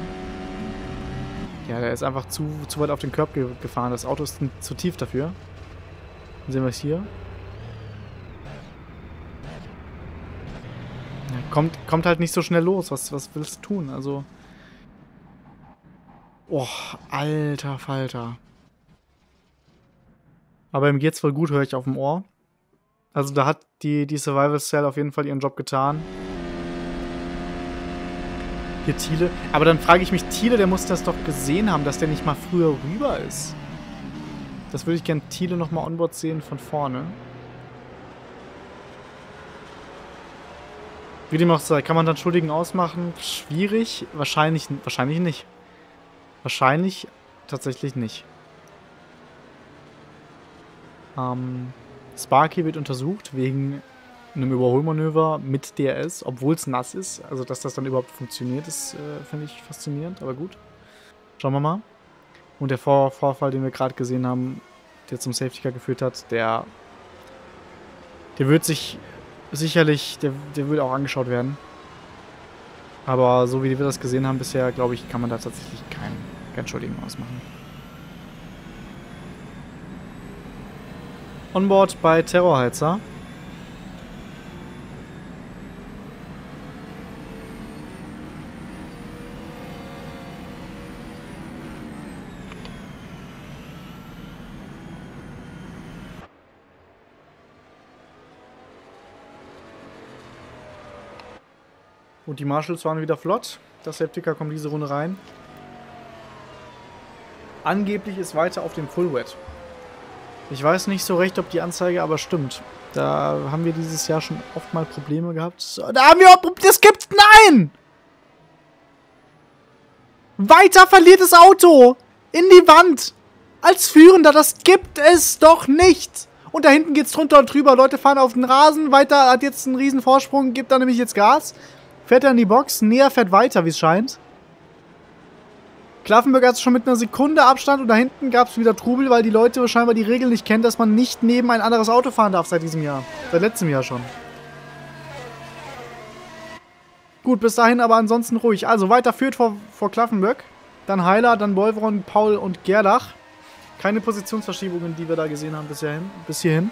Speaker 1: Ja, der ist einfach zu, zu weit auf den Körb ge gefahren. Das Auto ist zu tief dafür. Dann sehen wir es hier. Ja, kommt, kommt halt nicht so schnell los. Was, was willst du tun? Also. Oh, alter Falter. Aber ihm geht's wohl gut, höre ich auf dem Ohr. Also da hat die, die Survival Cell auf jeden Fall ihren Job getan. Hier Thiele. Aber dann frage ich mich, Thiele, der muss das doch gesehen haben, dass der nicht mal früher rüber ist. Das würde ich gerne Thiele nochmal onboard sehen von vorne. Wie dem auch sei, kann man dann Schuldigen ausmachen? Schwierig? Wahrscheinlich, wahrscheinlich nicht. Wahrscheinlich tatsächlich nicht. Ähm, Sparky wird untersucht wegen einem Überholmanöver mit DRS, obwohl es nass ist. Also, dass das dann überhaupt funktioniert, ist, äh, finde ich faszinierend, aber gut. Schauen wir mal. Und der Vor Vorfall, den wir gerade gesehen haben, der zum Safety Car geführt hat, der, der wird sich sicherlich, der, der wird auch angeschaut werden. Aber so wie wir das gesehen haben bisher, glaube ich, kann man da tatsächlich keinen kein Schuldigen ausmachen. Onboard bei Terrorheizer. Und die Marshalls waren wieder flott. Das Septiker kommt diese Runde rein. Angeblich ist weiter auf dem Full Wet. Ich weiß nicht so recht, ob die Anzeige aber stimmt. Da haben wir dieses Jahr schon oft mal Probleme gehabt. Da haben wir auch... Das gibt's... Nein! Weiter verliert das Auto! In die Wand! Als Führender, das gibt es doch nicht! Und da hinten geht's drunter und drüber. Leute fahren auf den Rasen. Weiter hat jetzt einen riesen Vorsprung, gibt da nämlich jetzt Gas. Fährt er in die Box, näher fährt weiter, wie es scheint. Klaffenberg hat es schon mit einer Sekunde Abstand und da hinten gab es wieder Trubel, weil die Leute scheinbar die Regel nicht kennen, dass man nicht neben ein anderes Auto fahren darf seit diesem Jahr. Seit letztem Jahr schon. Gut, bis dahin aber ansonsten ruhig. Also weiter führt vor, vor Klaffenberg. Dann Heiler, dann Wolveron, Paul und Gerlach. Keine Positionsverschiebungen, die wir da gesehen haben bis hierhin. Bis hierhin.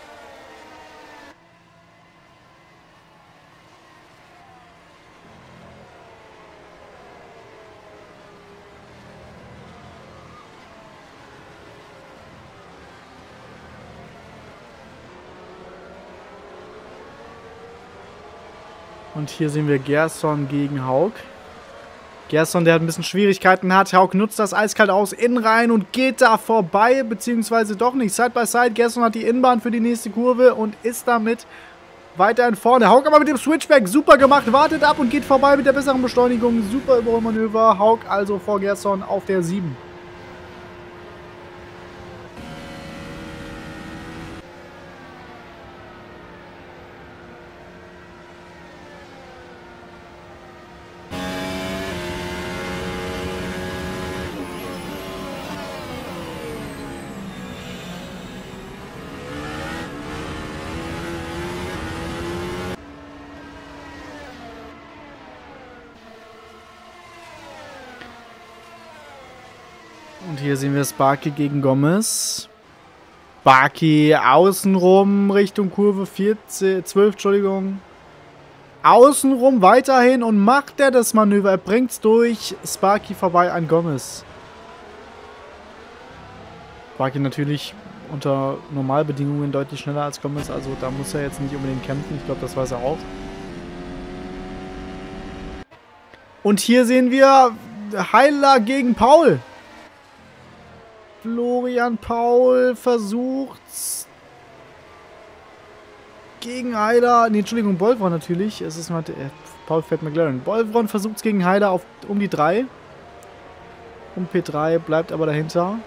Speaker 1: Und hier sehen wir Gerson gegen Haug. Gerson, der hat ein bisschen Schwierigkeiten hat. Haug nutzt das eiskalt aus, innen rein und geht da vorbei, beziehungsweise doch nicht. Side by Side, Gerson hat die Innenbahn für die nächste Kurve und ist damit weiter in vorne. Haug aber mit dem Switchback super gemacht, wartet ab und geht vorbei mit der besseren Beschleunigung. Super Überholmanöver. Haug also vor Gerson auf der 7. Und hier sehen wir Sparky gegen Gomez. Sparky außenrum Richtung Kurve 14, 12, Entschuldigung. Außenrum weiterhin und macht er das Manöver. Er bringt es durch. Sparky vorbei an Gomez. Sparky natürlich unter Normalbedingungen deutlich schneller als Gomez, also da muss er jetzt nicht unbedingt kämpfen. Ich glaube, das weiß er auch. Und hier sehen wir Heiler gegen Paul. Florian Paul versucht gegen Heider. Ne, Entschuldigung, Bolvron natürlich. Es ist mal, äh, Paul fährt McLaren. Bolvron versucht es gegen Heider auf um die 3. Um P3, bleibt aber dahinter.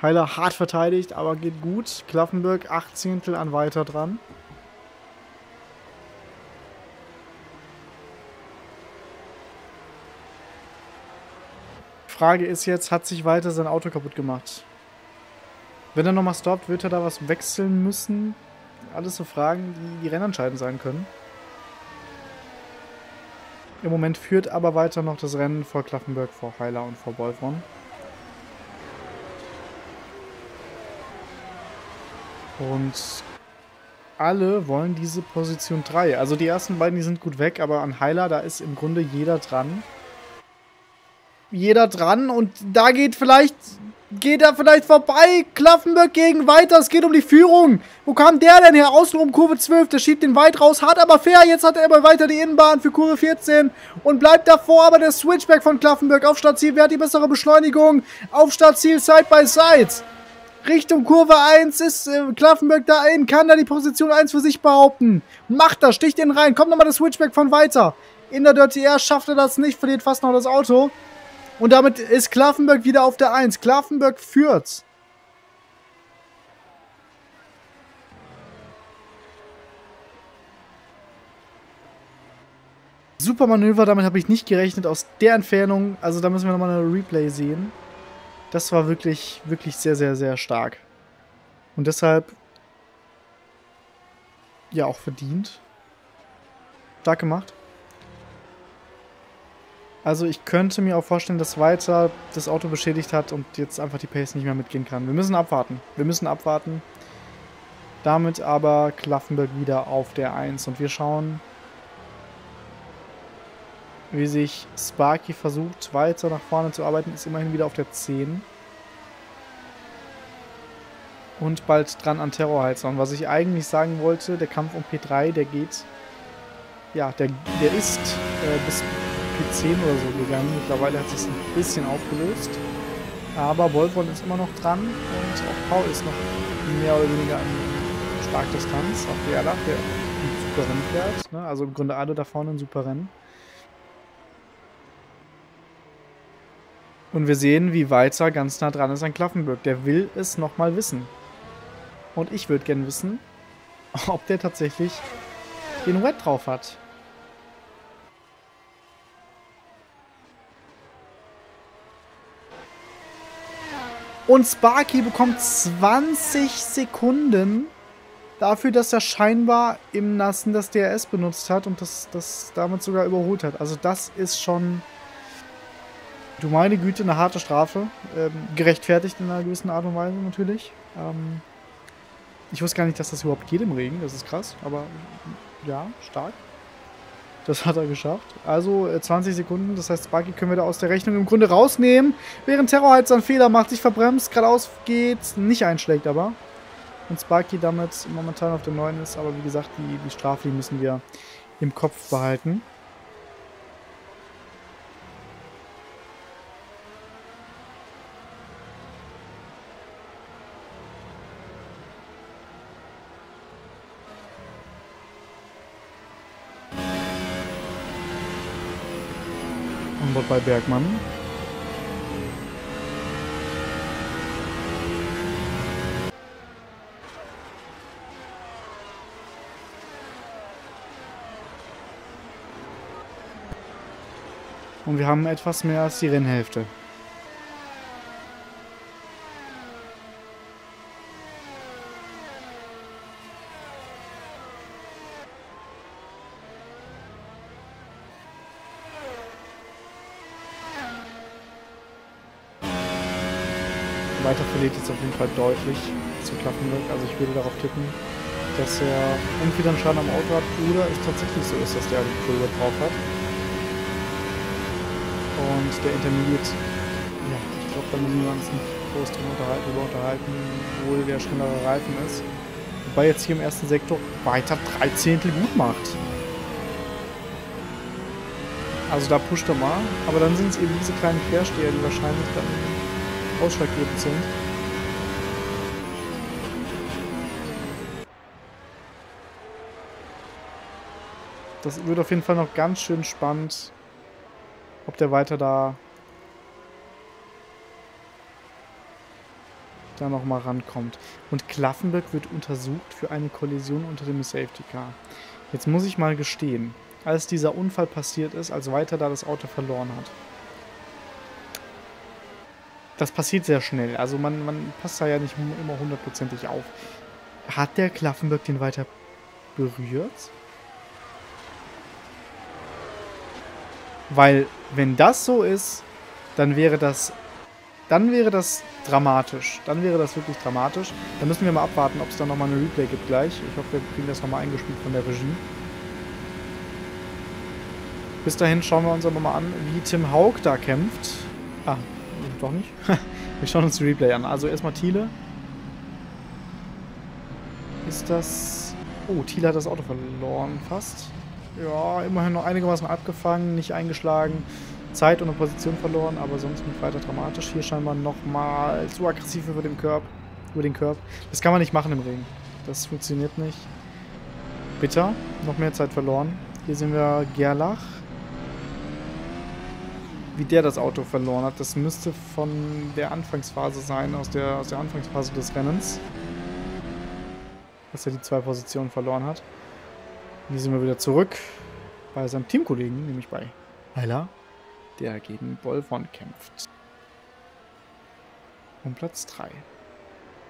Speaker 1: Heiler hart verteidigt, aber geht gut. Klaffenberg 8 Zehntel an weiter dran. Frage ist jetzt, hat sich weiter sein Auto kaputt gemacht? Wenn er nochmal stoppt, wird er da was wechseln müssen? Alles so Fragen, die, die rennentscheidend sein können. Im Moment führt aber weiter noch das Rennen vor Klaffenberg, vor Heiler und vor Wolfron. Und alle wollen diese Position 3. Also die ersten beiden, die sind gut weg, aber an Heiler, da ist im Grunde jeder dran. Jeder dran und da geht vielleicht geht er vielleicht vorbei. Klaffenberg gegen Weiter. Es geht um die Führung. Wo kam der denn her? Außenrum Kurve 12. Der schiebt den weit raus. Hat aber fair. Jetzt hat er aber weiter die Innenbahn für Kurve 14. Und bleibt davor. Aber der Switchback von Klaffenberg auf Startziel. Wer hat die bessere Beschleunigung? Auf Startziel Side by Side. Richtung Kurve 1 ist äh, Klaffenberg da ein. Kann da die Position 1 für sich behaupten. Macht das. Sticht den rein. Kommt nochmal der Switchback von Weiter. In der Dirty Air schafft er das nicht. Verliert fast noch das Auto. Und damit ist Klaffenberg wieder auf der 1. Klaffenberg führt. Super Manöver, damit habe ich nicht gerechnet aus der Entfernung. Also da müssen wir nochmal eine Replay sehen. Das war wirklich, wirklich sehr, sehr, sehr stark. Und deshalb ja auch verdient. Stark gemacht. Also ich könnte mir auch vorstellen, dass Weiter das Auto beschädigt hat und jetzt einfach die Pace nicht mehr mitgehen kann. Wir müssen abwarten. Wir müssen abwarten. Damit aber Klaffenberg wieder auf der 1. Und wir schauen, wie sich Sparky versucht, weiter nach vorne zu arbeiten. Ist immerhin wieder auf der 10. Und bald dran an Terrorheizer. Und was ich eigentlich sagen wollte, der Kampf um P3, der geht... Ja, der, der ist äh, bis P10 oder so gegangen. Mittlerweile hat sich ein bisschen aufgelöst. Aber Wolfron ist immer noch dran und auch Paul ist noch mehr oder weniger in Starkdistanz. Auch Gerlach, der ein super Rennen fährt. Ne? Also im Grunde alle da vorne ein super Rennen. Und wir sehen, wie Walzer ganz nah dran ist an Klaffenburg. Der will es nochmal wissen. Und ich würde gerne wissen, *laughs* ob der tatsächlich den Wet drauf hat. Und Sparky bekommt 20 Sekunden dafür, dass er scheinbar im Nassen das DRS benutzt hat und das, das damit sogar überholt hat. Also das ist schon, du meine Güte, eine harte Strafe. Ähm, gerechtfertigt in einer gewissen Art und Weise natürlich. Ähm, ich wusste gar nicht, dass das überhaupt geht im Regen. Das ist krass, aber ja, stark. Das hat er geschafft. Also 20 äh, Sekunden, das heißt, Sparky können wir da aus der Rechnung im Grunde rausnehmen. Während Terrorheiz einen Fehler macht, sich verbremst, geradeaus geht, nicht einschlägt aber. Und Sparky damit momentan auf der 9 ist, aber wie gesagt, die, die Strafe, die müssen wir im Kopf behalten. Bei Bergmann. Und wir haben etwas mehr als die Rennhälfte. Verliert jetzt auf jeden Fall deutlich zu Klaffenberg. Also ich würde darauf tippen, dass er entweder einen Schaden am Auto hat oder es tatsächlich so ist, dass der die Pulver drauf hat. Und der Intermediate, ja, ich glaube, da müssen wir uns nicht groß drüber unterhalten, wo der schnellere Reifen ist. Wobei jetzt hier im ersten Sektor weiter drei Zehntel gut macht. Also da pusht er mal, aber dann sind es eben diese kleinen Quersteher, die wahrscheinlich dann ausschlaggebend sind. Das wird auf jeden Fall noch ganz schön spannend, ob der weiter da da nochmal rankommt. Und Klaffenberg wird untersucht für eine Kollision unter dem Safety Car. Jetzt muss ich mal gestehen, als dieser Unfall passiert ist, als Weiter da das Auto verloren hat, das passiert sehr schnell. Also man, man passt da ja nicht immer hundertprozentig auf. Hat der Klaffenberg den weiter berührt? Weil, wenn das so ist, dann wäre das dann wäre das dramatisch. Dann wäre das wirklich dramatisch. Dann müssen wir mal abwarten, ob es da nochmal eine Replay gibt gleich. Ich hoffe, wir kriegen das nochmal eingespielt von der Regie. Bis dahin schauen wir uns aber mal an, wie Tim Haug da kämpft Ah, doch nicht. *laughs* Wir schauen uns die Replay an. Also erstmal Thiele. Ist das... Oh, Thiele hat das Auto verloren fast. Ja, immerhin noch einigermaßen abgefangen, nicht eingeschlagen. Zeit und eine Position verloren, aber sonst nicht weiter dramatisch. Hier scheinbar nochmal zu aggressiv über den Körb. Über den Körb. Das kann man nicht machen im Regen. Das funktioniert nicht. Bitter. Noch mehr Zeit verloren. Hier sehen wir Gerlach. Wie der das Auto verloren hat. Das müsste von der Anfangsphase sein, aus der, aus der Anfangsphase des Rennens. Dass er die zwei Positionen verloren hat. Hier sind wir wieder zurück bei seinem Teamkollegen, nämlich bei Heiler der gegen Bolvon kämpft. Um Platz 3.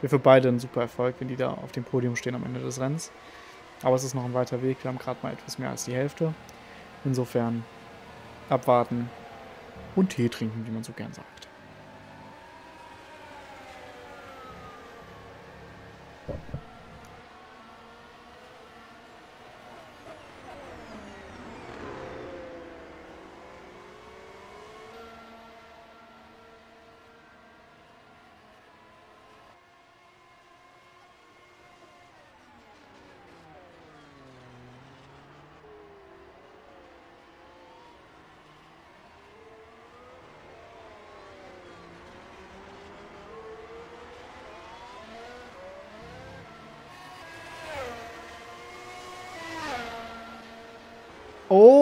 Speaker 1: Wäre für beide ein super Erfolg, wenn die da auf dem Podium stehen am Ende des Rennens. Aber es ist noch ein weiter Weg. Wir haben gerade mal etwas mehr als die Hälfte. Insofern abwarten und Tee trinken, wie man so gern sagt.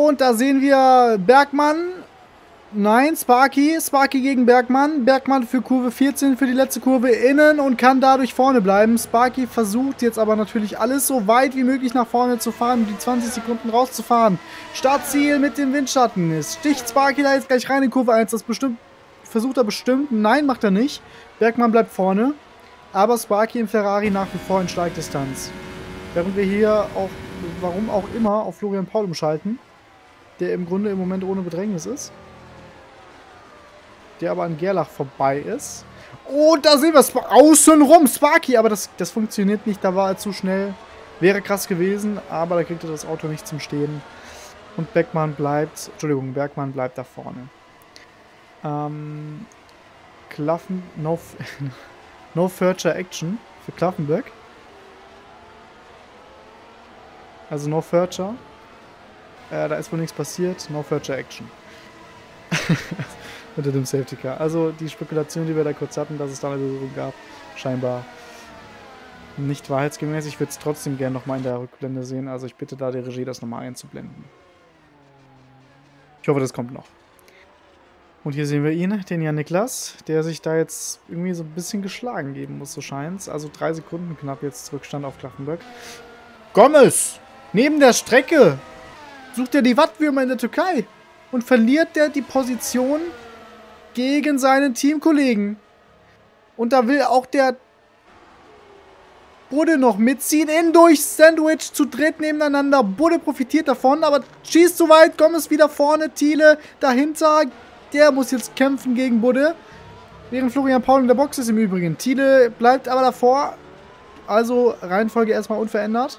Speaker 1: Und da sehen wir Bergmann. Nein, Sparky. Sparky gegen Bergmann. Bergmann für Kurve 14 für die letzte Kurve innen und kann dadurch vorne bleiben. Sparky versucht jetzt aber natürlich alles so weit wie möglich nach vorne zu fahren, um die 20 Sekunden rauszufahren. Startziel mit dem Windschatten ist. Sticht Sparky da jetzt gleich rein in Kurve 1. Das bestimmt, versucht er bestimmt. Nein, macht er nicht. Bergmann bleibt vorne. Aber Sparky im Ferrari nach wie vor in Steigdistanz. Während wir hier auch warum auch immer, auf Florian Paul umschalten. Der im Grunde im Moment ohne Bedrängnis ist. Der aber an Gerlach vorbei ist. Und da sehen wir es außenrum, Sparky. Aber das, das funktioniert nicht, da war er zu schnell. Wäre krass gewesen, aber da kriegt er das Auto nicht zum Stehen. Und Beckmann bleibt, Entschuldigung, Bergmann bleibt da vorne. Ähm, Klaffen, no, *laughs* no Further Action für Klaffenberg. Also no Further. Äh, da ist wohl nichts passiert. No Further Action. *laughs* Unter dem Safety Car. Also die Spekulation, die wir da kurz hatten, dass es da eine Berührung gab, scheinbar nicht wahrheitsgemäß. Ich würde es trotzdem gerne nochmal in der Rückblende sehen. Also ich bitte da die Regie, das nochmal einzublenden. Ich hoffe, das kommt noch. Und hier sehen wir ihn, den Jan Niklas, der sich da jetzt irgendwie so ein bisschen geschlagen geben muss, so scheint's. Also drei Sekunden knapp jetzt Rückstand auf Klaffenberg. Gomez! Neben der Strecke sucht er die Wattwürmer in der Türkei und verliert der die Position gegen seinen Teamkollegen. Und da will auch der Budde noch mitziehen. In durch Sandwich zu dritt nebeneinander. Budde profitiert davon, aber schießt zu weit. Gomez wieder vorne. Thiele dahinter. Der muss jetzt kämpfen gegen Budde. Während Florian Paul in der Box ist im Übrigen. Thiele bleibt aber davor. Also Reihenfolge erstmal unverändert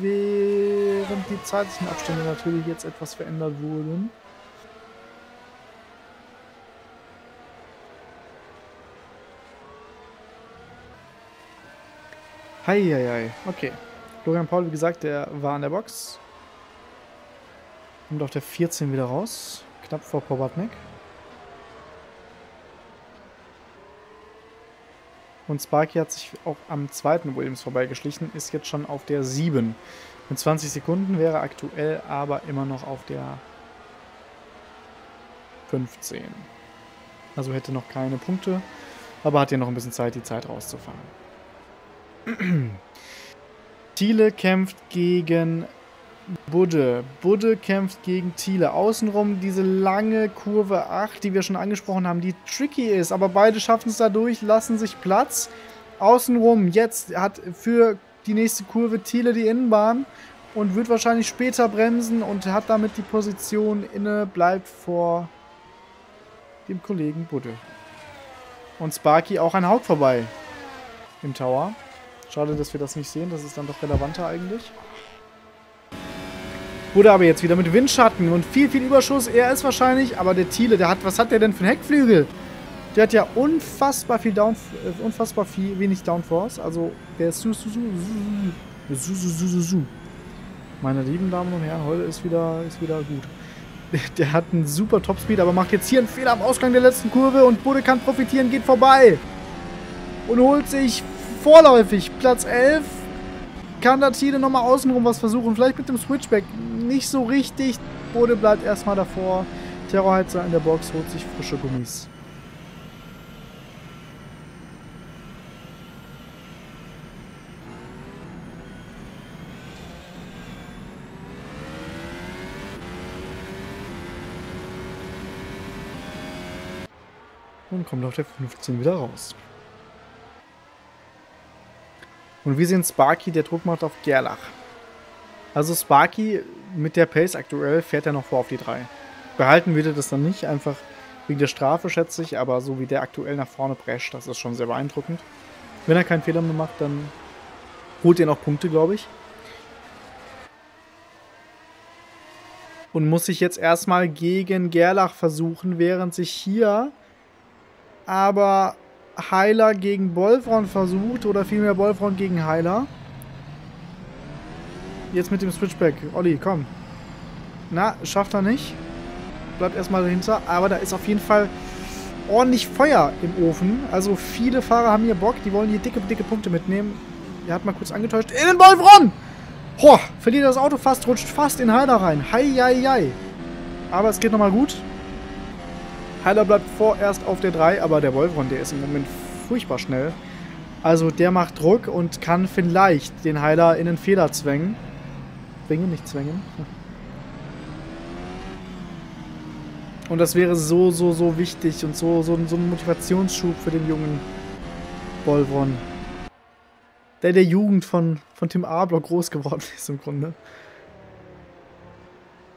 Speaker 1: während die zeitlichen Abstände natürlich jetzt etwas verändert wurden. Heieiei, okay. Florian Paul, wie gesagt, der war in der Box. Kommt auf der 14 wieder raus. Knapp vor Pobatnik. Und Sparky hat sich auch am zweiten Williams vorbeigeschlichen, ist jetzt schon auf der 7. Mit 20 Sekunden wäre aktuell aber immer noch auf der 15. Also hätte noch keine Punkte, aber hat ja noch ein bisschen Zeit, die Zeit rauszufahren. *clears throat* Thiele kämpft gegen Budde. Budde kämpft gegen Thiele. Außenrum diese lange Kurve 8, die wir schon angesprochen haben, die tricky ist. Aber beide schaffen es dadurch, lassen sich Platz. Außenrum jetzt hat für die nächste Kurve Thiele die Innenbahn und wird wahrscheinlich später bremsen und hat damit die Position inne, bleibt vor dem Kollegen Budde. Und Sparky auch an Haut vorbei im Tower. Schade, dass wir das nicht sehen. Das ist dann doch relevanter eigentlich. Wurde aber jetzt wieder mit Windschatten und viel, viel Überschuss. Er ist wahrscheinlich, aber der Thiele, der hat, was hat der denn für einen Heckflügel? Der hat ja unfassbar viel Down, äh, unfassbar viel, wenig Downforce. Also der ist zu, zu, zu, zu, zu, zu, zu. Meine lieben Damen und Herren, heute ist wieder, ist wieder gut. *laughs* Der hat einen super Topspeed, aber macht jetzt hier einen Fehler am Ausgang der letzten Kurve und Bude kann profitieren, geht vorbei. Und holt sich vorläufig Platz 11 kann da Thiele nochmal außenrum was versuchen, vielleicht mit dem Switchback. Nicht so richtig. Bude bleibt erstmal davor. Terrorheizer in der Box holt sich frische Gummis. und kommt auf der 15 wieder raus. Und wir sehen Sparky, der Druck macht auf Gerlach. Also Sparky mit der Pace aktuell fährt er noch vor auf die 3. Behalten wird er das dann nicht, einfach wegen der Strafe schätze ich, aber so wie der aktuell nach vorne prescht, das ist schon sehr beeindruckend. Wenn er keinen Fehler mehr macht, dann holt er noch Punkte, glaube ich. Und muss sich jetzt erstmal gegen Gerlach versuchen, während sich hier aber Heiler gegen Bolfron versucht oder vielmehr Bolfron gegen Heiler. Jetzt mit dem Switchback. Olli, komm. Na, schafft er nicht. Bleibt erstmal dahinter. Aber da ist auf jeden Fall ordentlich Feuer im Ofen. Also viele Fahrer haben hier Bock. Die wollen hier dicke, dicke Punkte mitnehmen. Er hat mal kurz angetäuscht. In den Bolfron! Boah, verliert das Auto fast, rutscht fast in Heiler rein. Hei, hei, hei. Aber es geht nochmal gut. Heiler bleibt vorerst auf der 3, aber der Wolfron, der ist im Moment furchtbar schnell. Also der macht Druck und kann vielleicht den Heiler in den Fehler zwängen. Zwingen, nicht zwängen. Und das wäre so, so, so wichtig und so, so, so ein Motivationsschub für den jungen Bolvron. Der der Jugend von, von Tim Abler groß geworden *laughs* ist im Grunde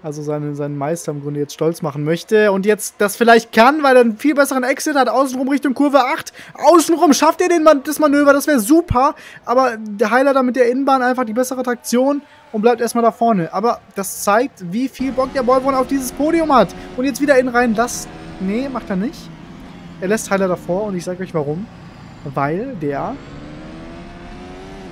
Speaker 1: also seinen, seinen Meister im Grunde jetzt stolz machen möchte und jetzt das vielleicht kann, weil er einen viel besseren Exit hat, außenrum Richtung Kurve 8. Außenrum schafft er den Man das Manöver, das wäre super, aber der Heiler da mit der Innenbahn einfach die bessere Traktion und bleibt erstmal da vorne. Aber das zeigt, wie viel Bock der Bolvon auf dieses Podium hat. Und jetzt wieder innen rein, das, nee, macht er nicht. Er lässt Heiler davor und ich sage euch warum. Weil der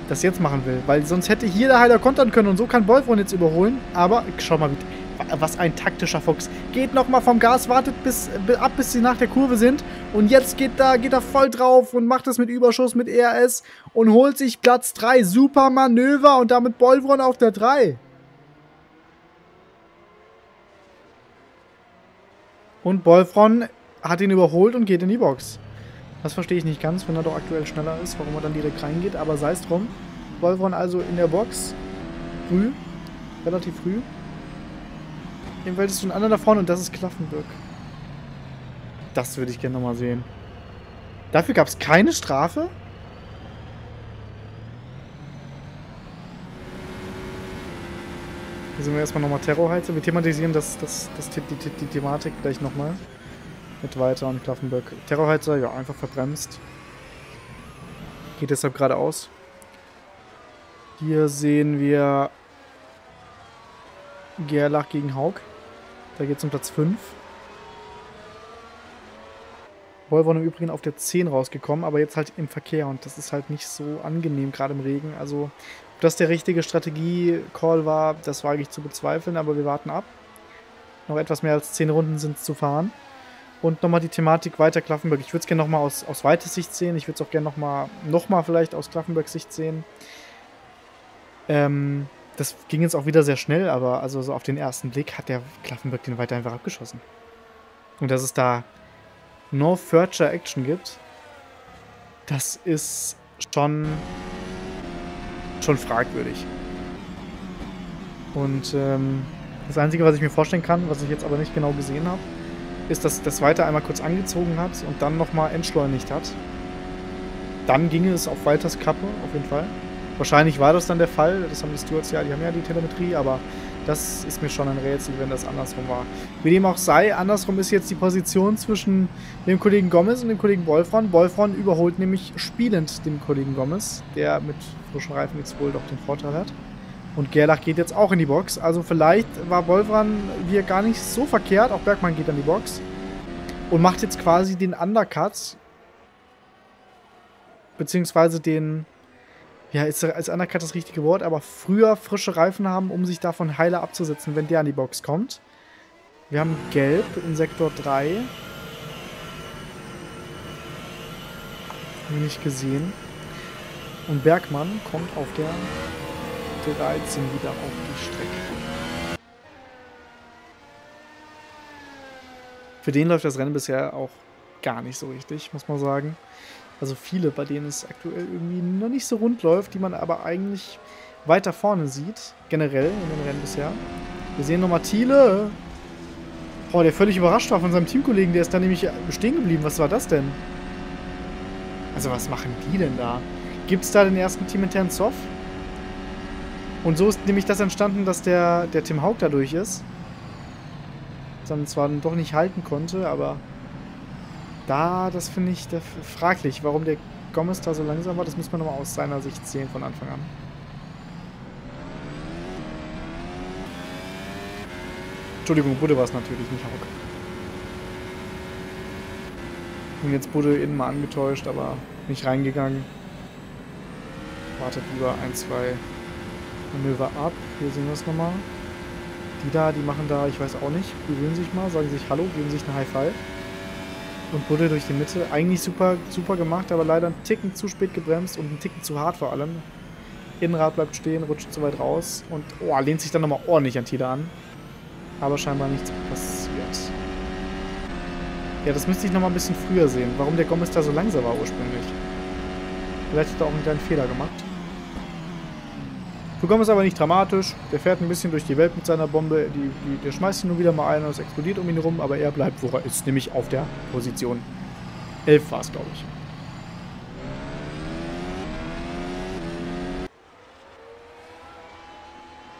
Speaker 1: das jetzt machen will. Weil sonst hätte hier der Heiler kontern können und so kann Bolvon jetzt überholen. Aber schau mal, wie was ein taktischer Fuchs. Geht nochmal vom Gas, wartet bis, ab, bis sie nach der Kurve sind. Und jetzt geht da, geht er voll drauf und macht das mit Überschuss mit ERS und holt sich Platz 3. Super Manöver und damit Bolvron auf der 3. Und Bolfron hat ihn überholt und geht in die Box. Das verstehe ich nicht ganz, wenn er doch aktuell schneller ist, warum er dann direkt reingeht. Aber sei es drum. Bolfron also in der Box. Früh. Relativ früh. Jedenfalls ist schon einer da vorne und das ist Klaffenburg. Das würde ich gerne nochmal sehen. Dafür gab es keine Strafe? Hier sind wir erstmal nochmal Terrorheizer. Wir thematisieren das, das, das, die, die, die Thematik gleich nochmal. Mit weiter und Klaffenberg. Terrorheizer, ja, einfach verbremst. Geht deshalb geradeaus. Hier sehen wir Gerlach gegen Haug. Da geht es um Platz 5. Volvo im Übrigen auf der 10 rausgekommen, aber jetzt halt im Verkehr und das ist halt nicht so angenehm, gerade im Regen. Also, ob das der richtige Strategie-Call war, das wage ich zu bezweifeln, aber wir warten ab. Noch etwas mehr als 10 Runden sind zu fahren. Und nochmal die Thematik weiter Klaffenberg. Ich würde es gerne nochmal aus, aus weiter Sicht sehen. Ich würde es auch gerne nochmal noch mal vielleicht aus Klaffenbergs Sicht sehen. Ähm, das ging jetzt auch wieder sehr schnell, aber also so auf den ersten Blick hat der Klaffenberg den weiter einfach abgeschossen. Und dass es da no Further Action gibt, das ist schon schon fragwürdig. Und ähm, das Einzige, was ich mir vorstellen kann, was ich jetzt aber nicht genau gesehen habe, ist, dass das weiter einmal kurz angezogen hat und dann nochmal entschleunigt hat. Dann ginge es auf Walters Kappe, auf jeden Fall. Wahrscheinlich war das dann der Fall, das haben die Stewards ja, die haben ja die Telemetrie, aber das ist mir schon ein Rätsel, wenn das andersrum war. Wie dem auch sei, andersrum ist jetzt die Position zwischen dem Kollegen Gomez und dem Kollegen Wolfron. Wolfron überholt nämlich spielend den Kollegen Gomez, der mit frischen Reifen jetzt wohl doch den Vorteil hat. Und Gerlach geht jetzt auch in die Box. Also vielleicht war Wolfran hier gar nicht so verkehrt. Auch Bergmann geht in die Box. Und macht jetzt quasi den Undercut. Beziehungsweise den... Ja, ist als Undercut das richtige Wort, aber früher frische Reifen haben, um sich davon heiler abzusetzen, wenn der an die Box kommt. Wir haben Gelb in Sektor 3. Nicht gesehen. Und Bergmann kommt auf der 13 wieder auf die Strecke. Für den läuft das Rennen bisher auch gar nicht so richtig, muss man sagen. Also viele, bei denen es aktuell irgendwie noch nicht so rund läuft, die man aber eigentlich weiter vorne sieht, generell in den Rennen bisher. Wir sehen nochmal Thiele. Oh, der völlig überrascht war von seinem Teamkollegen, der ist da nämlich stehen geblieben. Was war das denn? Also was machen die denn da? Gibt es da den ersten teaminternen Soft? Und so ist nämlich das entstanden, dass der, der Tim Haug dadurch ist. Dann zwar doch nicht halten konnte, aber da, das finde ich da fraglich, warum der Gomez da so langsam war. Das muss man nochmal aus seiner Sicht sehen von Anfang an. Entschuldigung, Budde war es natürlich, nicht Haug. Und jetzt Budde innen mal angetäuscht, aber nicht reingegangen. Wartet lieber ein, zwei Manöver ab. Hier sehen wir es nochmal. Die da, die machen da, ich weiß auch nicht, berühren sich mal, sagen sich Hallo, geben sich eine High Five. Und Buddel durch die Mitte. Eigentlich super, super gemacht, aber leider einen Ticken zu spät gebremst und einen Ticken zu hart vor allem. Innenrad bleibt stehen, rutscht zu weit raus und oh, lehnt sich dann nochmal ordentlich an Tida an. Aber scheinbar nichts passiert. Ja, das müsste ich nochmal ein bisschen früher sehen, warum der Gomez da so langsam war ursprünglich. Vielleicht hat er auch einen kleinen Fehler gemacht. Bekommen es aber nicht dramatisch. Der fährt ein bisschen durch die Welt mit seiner Bombe. Die, die, der schmeißt ihn nur wieder mal ein und es explodiert um ihn rum, aber er bleibt, wo er ist, nämlich auf der Position 11 war es, glaube ich.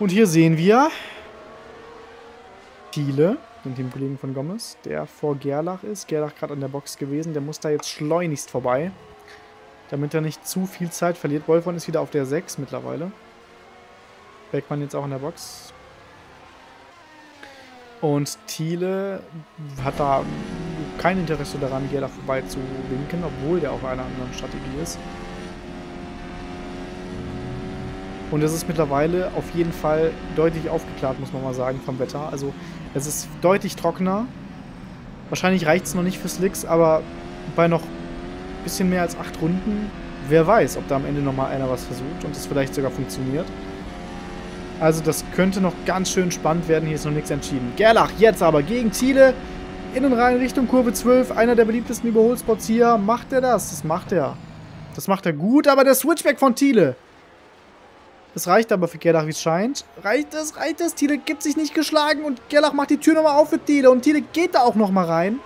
Speaker 1: Und hier sehen wir Thiele, den Teamkollegen von Gomez, der vor Gerlach ist. Gerlach gerade an der Box gewesen. Der muss da jetzt schleunigst vorbei, damit er nicht zu viel Zeit verliert. Wolfram ist wieder auf der 6 mittlerweile. Beckmann jetzt auch in der Box. Und Thiele hat da kein Interesse daran, Gerlach vorbei zu winken, obwohl der auf einer anderen Strategie ist. Und es ist mittlerweile auf jeden Fall deutlich aufgeklärt, muss man mal sagen, vom Wetter. Also es ist deutlich trockener. Wahrscheinlich reicht es noch nicht für Slicks, aber bei noch ein bisschen mehr als acht Runden, wer weiß, ob da am Ende nochmal einer was versucht und es vielleicht sogar funktioniert. Also das könnte noch ganz schön spannend werden. Hier ist noch nichts entschieden. Gerlach jetzt aber gegen Ziele. Innen rein Richtung Kurve 12. Einer der beliebtesten Überholspots hier. Macht er das? Das macht er. Das macht er gut, aber der Switchback von Thiele. Das reicht aber für Gerlach, wie es scheint. Reicht es, reicht es. Thiele gibt sich nicht geschlagen und Gerlach macht die Tür nochmal auf für Thiele. Und Thiele geht da auch nochmal rein.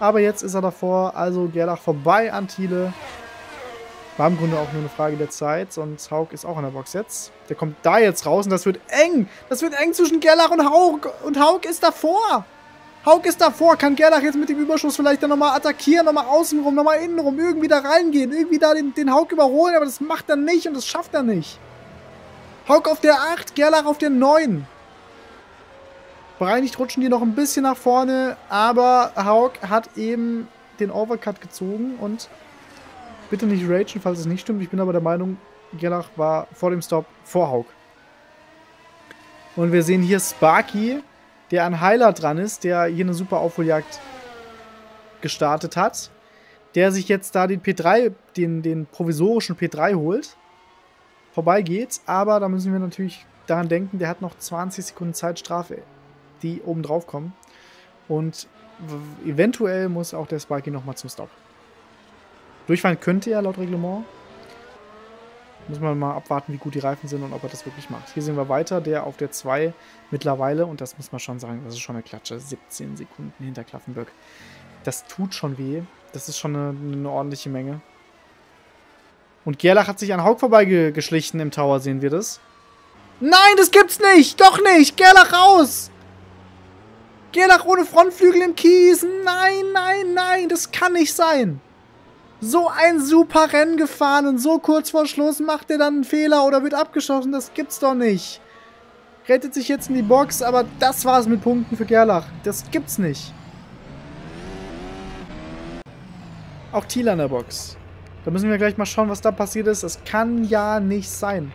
Speaker 1: Aber jetzt ist er davor. Also Gerlach vorbei an Thiele. War im Grunde auch nur eine Frage der Zeit. Und Haug ist auch in der Box jetzt. Der kommt da jetzt raus und das wird eng. Das wird eng zwischen Gerlach und Haug. Und Haug ist davor. Haug ist davor. Kann Gerlach jetzt mit dem Überschuss vielleicht dann nochmal attackieren, nochmal außenrum, nochmal innenrum, irgendwie da reingehen, irgendwie da den, den Haug überholen. Aber das macht er nicht und das schafft er nicht. Haug auf der 8, Gerlach auf der 9. Bereinigt rutschen die noch ein bisschen nach vorne, aber Haug hat eben den Overcut gezogen und Bitte nicht ragen, falls es nicht stimmt. Ich bin aber der Meinung, Gerlach war vor dem Stop vor Haug. Und wir sehen hier Sparky, der an Heiler dran ist, der hier eine super Aufholjagd gestartet hat. Der sich jetzt da den P3, den, den provisorischen P3 holt. Vorbei geht's, aber da müssen wir natürlich daran denken, der hat noch 20 Sekunden Zeitstrafe, die oben drauf kommen. Und eventuell muss auch der Sparky nochmal zum Stop. Durchfahren könnte er laut Reglement. Muss man mal abwarten, wie gut die Reifen sind und ob er das wirklich macht. Hier sehen wir weiter, der auf der 2 mittlerweile, und das muss man schon sagen, das ist schon eine Klatsche, 17 Sekunden hinter Klaffenberg. Das tut schon weh. Das ist schon eine, eine ordentliche Menge. Und Gerlach hat sich an Haug vorbeigeschlichen im Tower, sehen wir das. Nein, das gibt's nicht! Doch nicht! Gerlach raus! Gerlach ohne Frontflügel im Kies! Nein, nein, nein! Das kann nicht sein! So ein super Rennen gefahren und so kurz vor Schluss macht er dann einen Fehler oder wird abgeschossen. Das gibt's doch nicht. Rettet sich jetzt in die Box, aber das war's mit Punkten für Gerlach. Das gibt's nicht. Auch Thiel an der Box. Da müssen wir gleich mal schauen, was da passiert ist. Das kann ja nicht sein.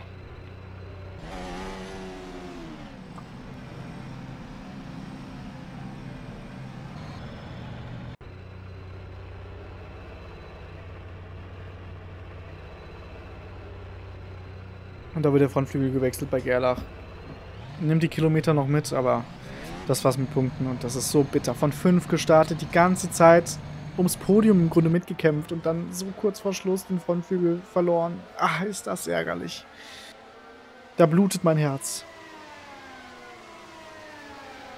Speaker 1: Und da wird der Frontflügel gewechselt bei Gerlach. Nimmt die Kilometer noch mit, aber das war's mit Punkten und das ist so bitter. Von 5 gestartet, die ganze Zeit ums Podium im Grunde mitgekämpft und dann so kurz vor Schluss den Frontflügel verloren. Ach, ist das ärgerlich. Da blutet mein Herz.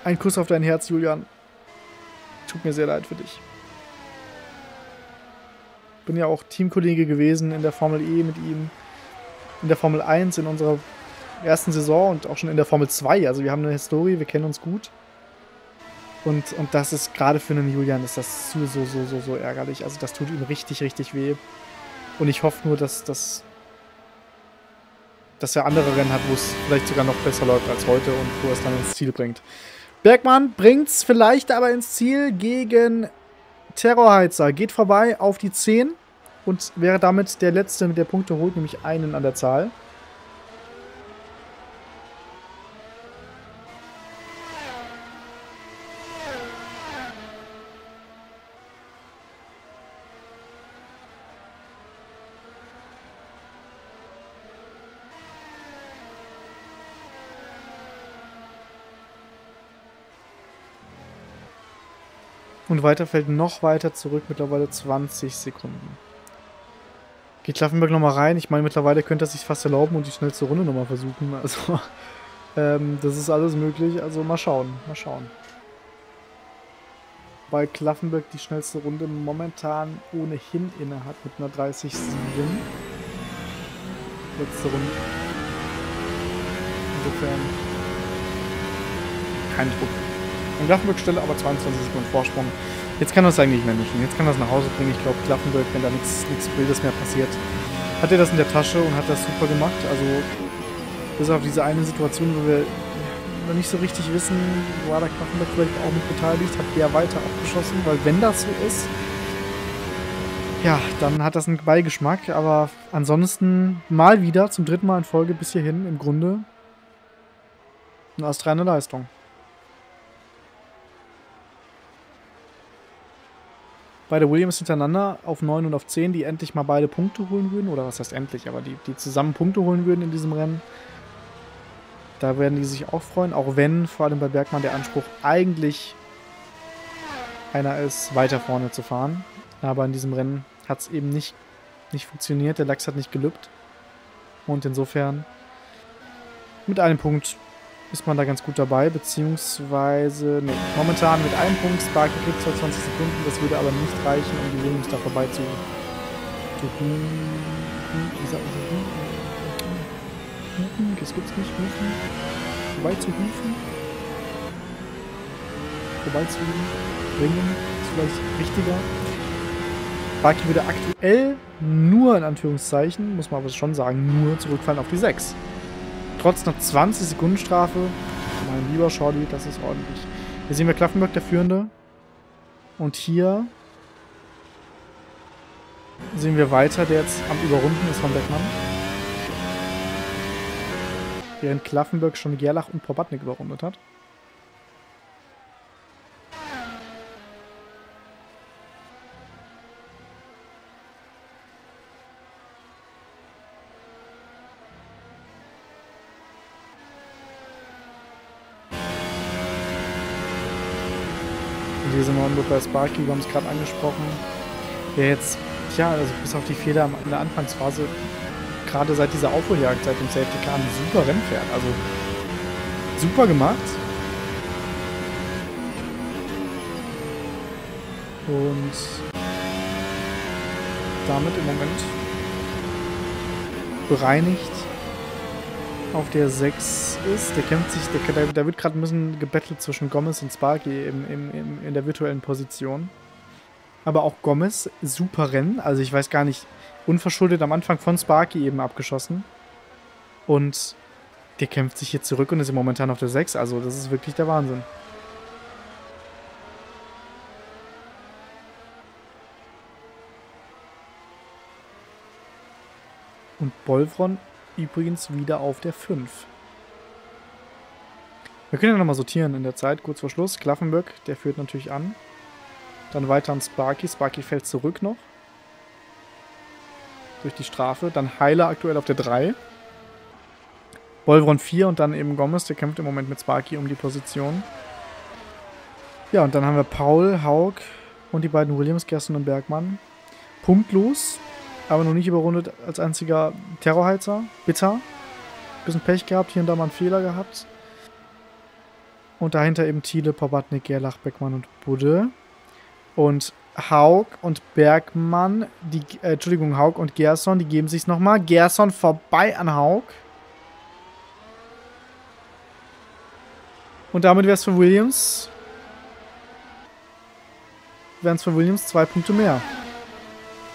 Speaker 1: Ein Kuss auf dein Herz, Julian. Tut mir sehr leid für dich. Bin ja auch Teamkollege gewesen in der Formel E mit ihm in der Formel 1 in unserer ersten Saison und auch schon in der Formel 2. Also wir haben eine Historie, wir kennen uns gut. Und, und das ist gerade für einen Julian ist das so, so, so, so, so ärgerlich. Also das tut ihm richtig, richtig weh. Und ich hoffe nur, dass, dass, dass er andere Rennen hat, wo es vielleicht sogar noch besser läuft als heute und wo er es dann ins Ziel bringt. Bergmann bringt es vielleicht aber ins Ziel gegen Terrorheizer. Geht vorbei auf die 10 und wäre damit der Letzte der Punkte holt, nämlich einen an der Zahl. Und weiter fällt noch weiter zurück, mittlerweile 20 Sekunden. Geht Klaffenberg nochmal rein. Ich meine, mittlerweile könnte er sich fast erlauben und die schnellste Runde nochmal versuchen. *laughs* Also, ähm, das ist alles möglich. Also mal schauen, mal schauen. Weil Klaffenberg die schnellste Runde momentan ohnehin inne hat mit einer 30,7. Letzte Runde. Insofern kein Druck. An Klaffenberg Stelle aber 22 Sekunden Vorsprung. Jetzt kann es eigentlich nicht mehr mischen. Jetzt kann es nach Hause bringen. Ich glaube, Klaffenberg, wenn da nichts Wildes mehr passiert, hat er das in der Tasche und hat das super gemacht. Also bis auf diese eine Situation, wo wir noch nicht so richtig wissen, war der Klaffenberg vielleicht auch mit beteiligt, hat der weiter abgeschossen, weil wenn das so ist, ja, dann hat das einen Beigeschmack. Aber ansonsten mal wieder, zum dritten Mal in Folge bis hierhin, im Grunde eine astreine Leistung. Beide Williams hintereinander auf 9 und auf 10, die endlich mal beide Punkte holen würden. Oder was heißt endlich, aber die, die zusammen Punkte holen würden in diesem Rennen. Da werden die sich auch freuen, auch wenn vor allem bei Bergmann der Anspruch eigentlich einer ist, weiter vorne zu fahren. Aber in diesem Rennen hat es eben nicht, nicht funktioniert. Der Lachs hat nicht gelübt. Und insofern mit einem Punkt ist man da ganz gut dabei, beziehungsweise, ne, momentan mit einem Punkt, Sparky kriegt zwar 20 Sekunden, das würde aber nicht reichen, um die Williams da vorbei zu, das gibt's nicht, hufen, vorbei zu hufen, vorbei zu bringen, ist vielleicht richtiger. Sparky würde aktuell nur, in Anführungszeichen, muss man aber schon sagen, nur zurückfallen auf die 6 trotz einer 20 Sekunden Strafe. Mein lieber Shorty, das ist ordentlich. Hier sehen wir Klaffenberg, der Führende. Und hier sehen wir weiter, der jetzt am Überrunden ist von Beckmann. Während Klaffenberg schon Gerlach und Pobatnik überrundet hat. Nordburger Sparky, wir haben es gerade angesprochen, der jetzt, ja, also bis auf die Fehler in der Anfangsphase, gerade seit dieser Aufholjagd, seit dem Safety Car, ein super Rennen fährt. Also super gemacht. Und damit im Moment bereinigt auf der 6 ist. Der kämpft sich, der, der wird gerade ein bisschen gebettelt zwischen Gomez und Sparky im, im, im, in der virtuellen Position. Aber auch Gomez, super Rennen. Also ich weiß gar nicht, unverschuldet am Anfang von Sparky eben abgeschossen. Und der kämpft sich hier zurück und ist momentan auf der 6. Also das ist wirklich der Wahnsinn. Und Bolvron übrigens wieder auf der 5. Wir können ja nochmal sortieren in der Zeit, kurz vor Schluss. Klaffenböck, der führt natürlich an. Dann weiter an Sparky. Sparky fällt zurück noch. Durch die Strafe. Dann Heiler aktuell auf der 3. Bolvron 4 und dann eben Gomez, der kämpft im Moment mit Sparky um die Position. Ja, und dann haben wir Paul, Haug und die beiden Williams, Gersten und Bergmann. Punktlos, aber noch nicht überrundet als einziger Terrorheizer. Bitter. Bisschen Pech gehabt, hier und da mal einen Fehler gehabt. Und dahinter eben Thiele, Pobatnik, Gerlach, Beckmann und Budde. Und Haug und Bergmann, die, äh, Entschuldigung, Haug und Gerson, die geben sich nochmal. Gerson vorbei an Haug. Und damit wäre es für Williams. Wären es für Williams zwei Punkte mehr.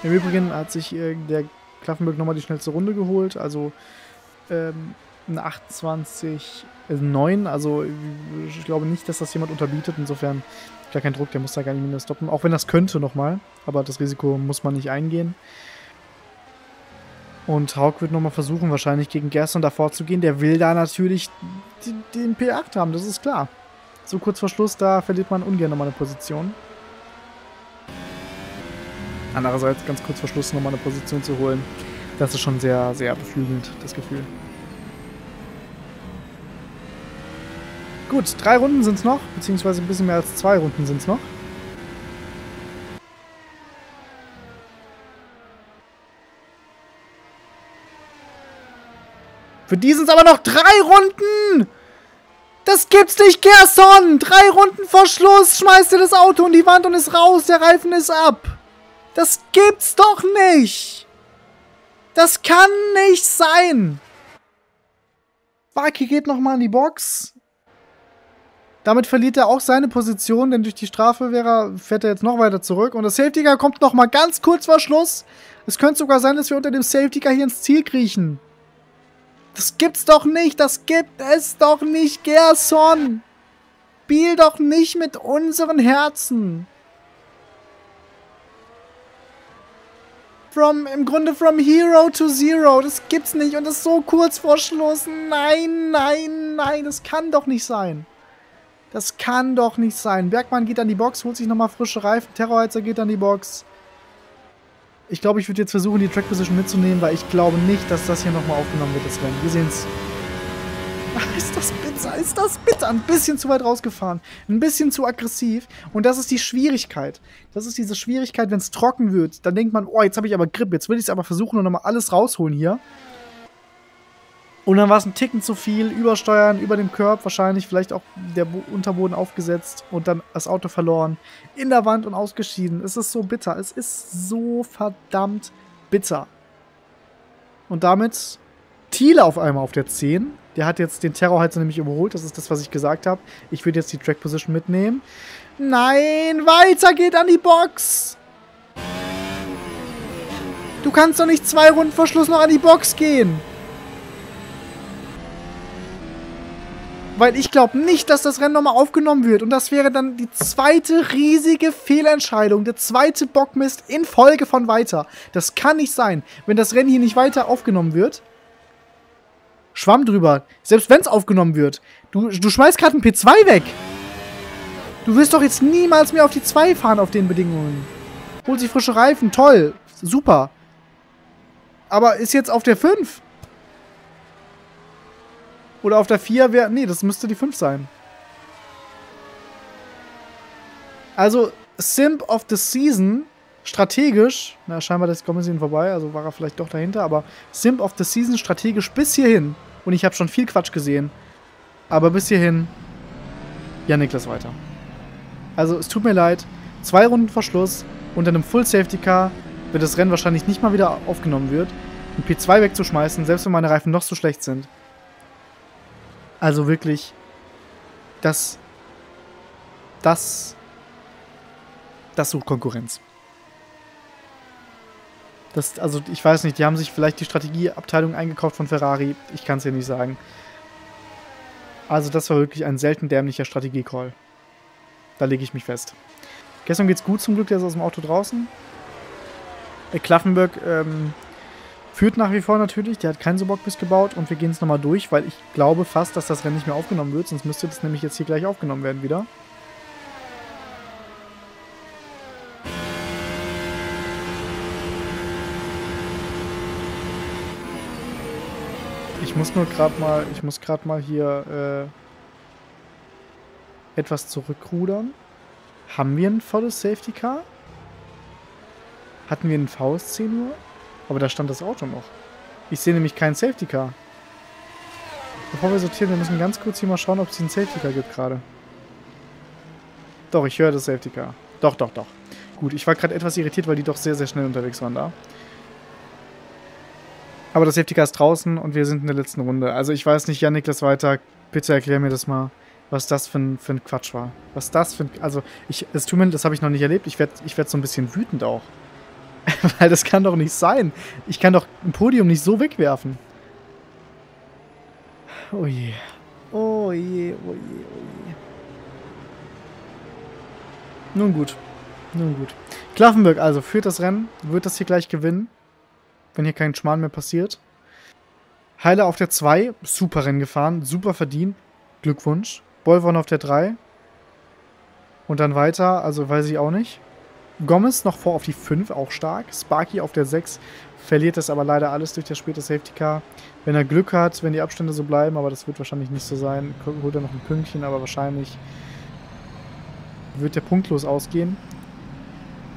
Speaker 1: Im Übrigen hat sich äh, der Klaffenberg nochmal die schnellste Runde geholt. Also ähm, eine 28, äh, 9. Also ich glaube nicht, dass das jemand unterbietet. Insofern gar kein Druck, der muss da gar nicht mehr stoppen. Auch wenn das könnte nochmal. Aber das Risiko muss man nicht eingehen. Und Haug wird nochmal versuchen, wahrscheinlich gegen Gerson davor zu gehen. Der will da natürlich den P8 haben, das ist klar. So kurz vor Schluss, da verliert man ungern nochmal eine Position. Andererseits ganz kurz vor Schluss nochmal eine Position zu holen, das ist schon sehr, sehr beflügelnd, das Gefühl. Gut, drei Runden sind es noch, beziehungsweise ein bisschen mehr als zwei Runden sind es noch. Für die sind es aber noch drei Runden! Das gibt's nicht, Gerson! Drei Runden vor Schluss schmeißt er das Auto in die Wand und ist raus, der Reifen ist ab! Das gibt's doch nicht! Das kann nicht sein! Baki geht nochmal in die Box. Damit verliert er auch seine Position, denn durch die Strafe wäre, fährt er jetzt noch weiter zurück. Und das Safety Car kommt nochmal ganz kurz vor Schluss. Es könnte sogar sein, dass wir unter dem Safety Car hier ins Ziel kriechen. Das gibt's doch nicht. Das gibt es doch nicht, Gerson. Spiel doch nicht mit unseren Herzen. From, im Grunde from Hero to Zero. Das gibt's nicht. Und das ist so kurz vor Schluss. Nein, nein, nein. Das kann doch nicht sein. Das kann doch nicht sein. Bergmann geht an die Box, holt sich nochmal frische Reifen. Terrorheizer geht an die Box. Ich glaube, ich würde jetzt versuchen, die Track Position mitzunehmen, weil ich glaube nicht, dass das hier nochmal aufgenommen wird, das Rennen. Wir sehen es. *laughs* Ist das bitter? Ist das bitter? Ein bisschen zu weit rausgefahren. Ein bisschen zu aggressiv. Und das ist die Schwierigkeit. Das ist diese Schwierigkeit, wenn es trocken wird. Dann denkt man, oh, jetzt habe ich aber Grip. Jetzt will ich es aber versuchen und nochmal alles rausholen hier. Und dann war es ein Ticken zu viel, übersteuern, über dem Curb wahrscheinlich, vielleicht auch der Bo Unterboden aufgesetzt und dann das Auto verloren, in der Wand und ausgeschieden. Es ist so bitter, es ist so verdammt bitter. Und damit Thiele auf einmal auf der 10. Der hat jetzt den Terrorheizer nämlich überholt, das ist das, was ich gesagt habe. Ich würde jetzt die Track Position mitnehmen. Nein, weiter geht an die Box. Du kannst doch nicht zwei Runden vor Schluss noch an die Box gehen. Weil ich glaube nicht, dass das Rennen nochmal aufgenommen wird. Und das wäre dann die zweite riesige Fehlentscheidung. Der zweite Bockmist in Folge von weiter. Das kann nicht sein. Wenn das Rennen hier nicht weiter aufgenommen wird. Schwamm drüber. Selbst wenn es aufgenommen wird. Du, du schmeißt gerade einen P2 weg. Du wirst doch jetzt niemals mehr auf die 2 fahren auf den Bedingungen. Holt sich frische Reifen. Toll. Super. Aber ist jetzt auf der 5. Oder auf der 4 wäre. Nee, das müsste die 5 sein. Also, Simp of the Season, strategisch, na, scheinbar ist Kommission vorbei, also war er vielleicht doch dahinter, aber Simp of the Season strategisch bis hierhin. Und ich habe schon viel Quatsch gesehen. Aber bis hierhin, ja, Niklas weiter. Also, es tut mir leid. Zwei Runden vor Schluss, unter einem Full Safety Car, wird das Rennen wahrscheinlich nicht mal wieder aufgenommen wird, einen P2 wegzuschmeißen, selbst wenn meine Reifen noch so schlecht sind. Also wirklich, das, das, das sucht Konkurrenz. Das, also ich weiß nicht, die haben sich vielleicht die Strategieabteilung eingekauft von Ferrari. Ich kann es ja nicht sagen. Also das war wirklich ein selten dämlicher Strategie-Call. Da lege ich mich fest. Gestern geht's gut zum Glück, der ist aus dem Auto draußen. Der Klaffenberg ähm, führt nach wie vor natürlich, der hat keinen Sobockbiss gebaut und wir gehen es nochmal durch, weil ich glaube fast, dass das Rennen nicht mehr aufgenommen wird, sonst müsste das nämlich jetzt hier gleich aufgenommen werden wieder. Ich muss nur gerade mal, ich muss gerade mal hier äh, etwas zurückrudern. Haben wir ein volles Safety Car? Hatten wir einen VSC nur? Aber da stand das Auto noch. Ich sehe nämlich keinen Safety Car. Bevor wir sortieren, wir müssen ganz kurz hier mal schauen, ob es einen Safety Car gibt gerade. Doch, ich höre das Safety Car. Doch, doch, doch. Gut, ich war gerade etwas irritiert, weil die doch sehr, sehr schnell unterwegs waren da. Aber das Safety Car ist draußen und wir sind in der letzten Runde. Also ich weiß nicht, Janik, das weiter. Bitte erklär mir das mal, was das für ein, für ein Quatsch war. Was das für ein... Also, ich, das tut mir, das habe ich noch nicht erlebt. Ich werde ich werd so ein bisschen wütend auch. *laughs* Weil das kann doch nicht sein. Ich kann doch ein Podium nicht so wegwerfen. Oh je. Oh je, oh je, oh je. Nun gut. Nun gut. Klaffenberg also führt das Rennen, wird das hier gleich gewinnen wenn hier kein Schmarrn mehr passiert. Heiler auf der 2, super Rennen gefahren, super verdient. Glückwunsch. Bolvon auf der 3. Und dann weiter, also weiß ich auch nicht. Gomez noch vor auf die 5, auch stark. Sparky auf der 6, verliert das aber leider alles durch das späte Safety Car. Wenn er Glück hat, wenn die Abstände so bleiben, aber das wird wahrscheinlich nicht so sein, holt er noch ein Pünktchen, aber wahrscheinlich wird der punktlos ausgehen.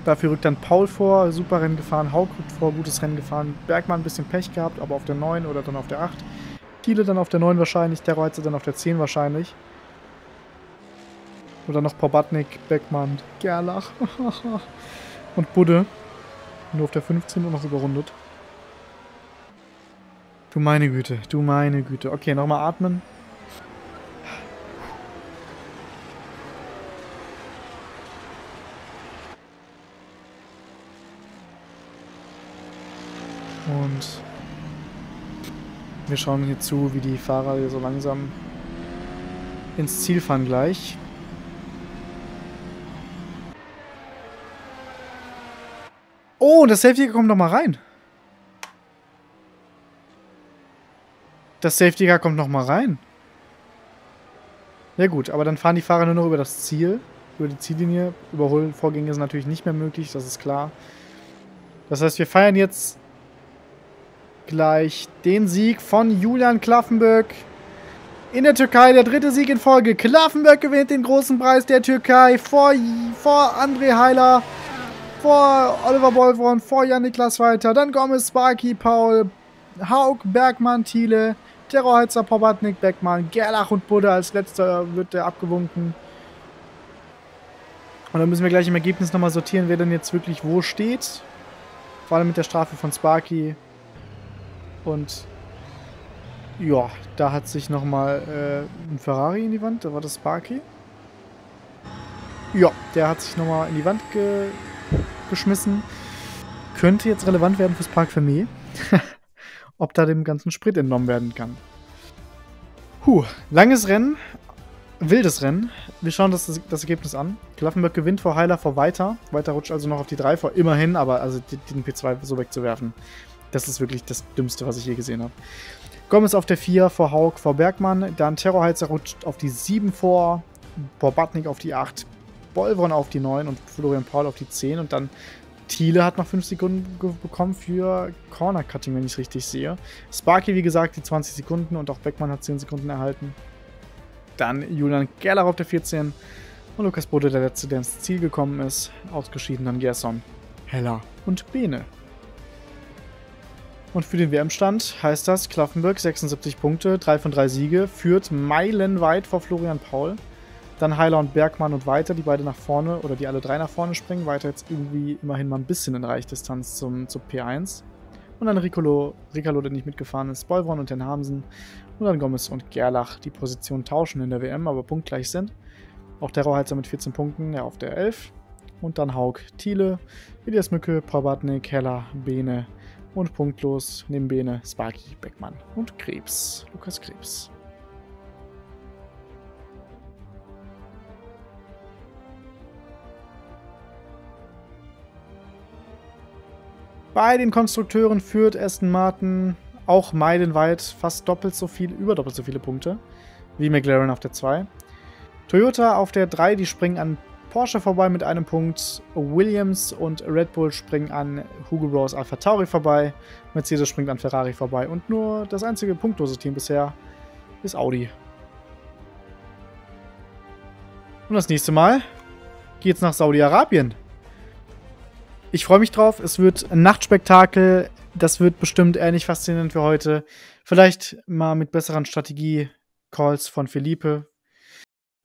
Speaker 1: Dafür rückt dann Paul vor, super Rennen gefahren, Haug rückt vor, gutes Rennen gefahren. Bergmann ein bisschen Pech gehabt, aber auf der 9 oder dann auf der 8. Thiele dann auf der 9 wahrscheinlich, der Reizer dann auf der 10 wahrscheinlich. Oder noch Pobatnik, Beckmann, Gerlach *laughs* und Budde. Nur auf der 15 und noch überrundet. Du meine Güte, du meine Güte. Okay, nochmal atmen. Und wir schauen hier zu, wie die Fahrer hier so langsam ins Ziel fahren gleich. Oh, das Safety kommt noch mal rein. Das Safety Car kommt noch mal rein. Ja gut, aber dann fahren die Fahrer nur noch über das Ziel, über die Ziellinie. Überholvorgänge sind natürlich nicht mehr möglich, das ist klar. Das heißt, wir feiern jetzt gleich den Sieg von Julian Klaffenberg in der Türkei. Der dritte Sieg in Folge. Klaffenberg gewinnt den großen Preis der Türkei vor, vor André Heiler, vor Oliver Bolvron, vor Jan-Niklas Weiter, dann Gomez, Sparky, Paul, Haug, Bergmann, Thiele, Terrorheizer, Pobatnik, Beckmann, Gerlach und Buddha. Als letzter wird der abgewunken. Und dann müssen wir gleich im Ergebnis nochmal sortieren, wer denn jetzt wirklich wo steht. Vor allem mit der Strafe von Sparky. Und ja, da hat sich nochmal äh, ein Ferrari in die Wand. Da war das Sparky. Ja, der hat sich nochmal in die Wand ge geschmissen. Könnte jetzt relevant werden fürs Park Fermé. *laughs* Ob da dem ganzen Sprit entnommen werden kann. Puh, langes Rennen. Wildes Rennen. Wir schauen das, das Ergebnis an. Klaffenberg gewinnt vor Heiler vor Weiter. Weiter rutscht also noch auf die 3 vor. Immerhin, aber also den P2 so wegzuwerfen. Das ist wirklich das Dümmste, was ich je gesehen habe. Gomez auf der 4 vor Haug vor Bergmann. Dann Terrorheizer rutscht auf die 7 vor. Bobatnik auf die 8. Bolvron auf die 9 und Florian Paul auf die 10. Und dann Thiele hat noch 5 Sekunden bekommen für Corner Cutting, wenn ich es richtig sehe. Sparky, wie gesagt, die 20 Sekunden und auch Beckmann hat 10 Sekunden erhalten. Dann Julian Gerlach auf der 14 und Lukas Bode, der letzte, der ins Ziel gekommen ist. Ausgeschieden dann Gerson, Heller und Bene. Und für den WM-Stand heißt das Klaffenberg 76 Punkte, 3 von 3 Siege, führt meilenweit vor Florian Paul. Dann Heiler und Bergmann und weiter, die beide nach vorne oder die alle drei nach vorne springen. Weiter jetzt irgendwie immerhin mal ein bisschen in Reichdistanz zum, zum P1. Und dann Ricolo, Ricolo, der nicht mitgefahren ist, Bolvon und den Hamsen. Und dann Gomez und Gerlach, die Position tauschen in der WM, aber punktgleich sind. Auch der Rauheizer mit 14 Punkten, ja auf der 11. und dann Haug, Thiele, Elias Mücke, Pobatnik, Keller, Bene und punktlos neben Bene Sparky, Beckmann und Krebs, Lukas Krebs. Bei den Konstrukteuren führt Aston Martin auch meilenweit fast doppelt so viel, über doppelt so viele Punkte wie McLaren auf der 2. Toyota auf der 3, die springen an Porsche vorbei mit einem Punkt. Williams und Red Bull springen an Hugo Bros Alpha Tauri vorbei. Mercedes springt an Ferrari vorbei. Und nur das einzige punktlose Team bisher ist Audi. Und das nächste Mal geht's nach Saudi-Arabien. Ich freue mich drauf. Es wird ein Nachtspektakel. Das wird bestimmt ähnlich faszinierend für heute. Vielleicht mal mit besseren Strategie-Calls von Felipe.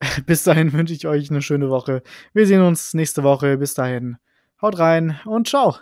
Speaker 1: *laughs* Bis dahin wünsche ich euch eine schöne Woche. Wir sehen uns nächste Woche. Bis dahin. Haut rein und ciao.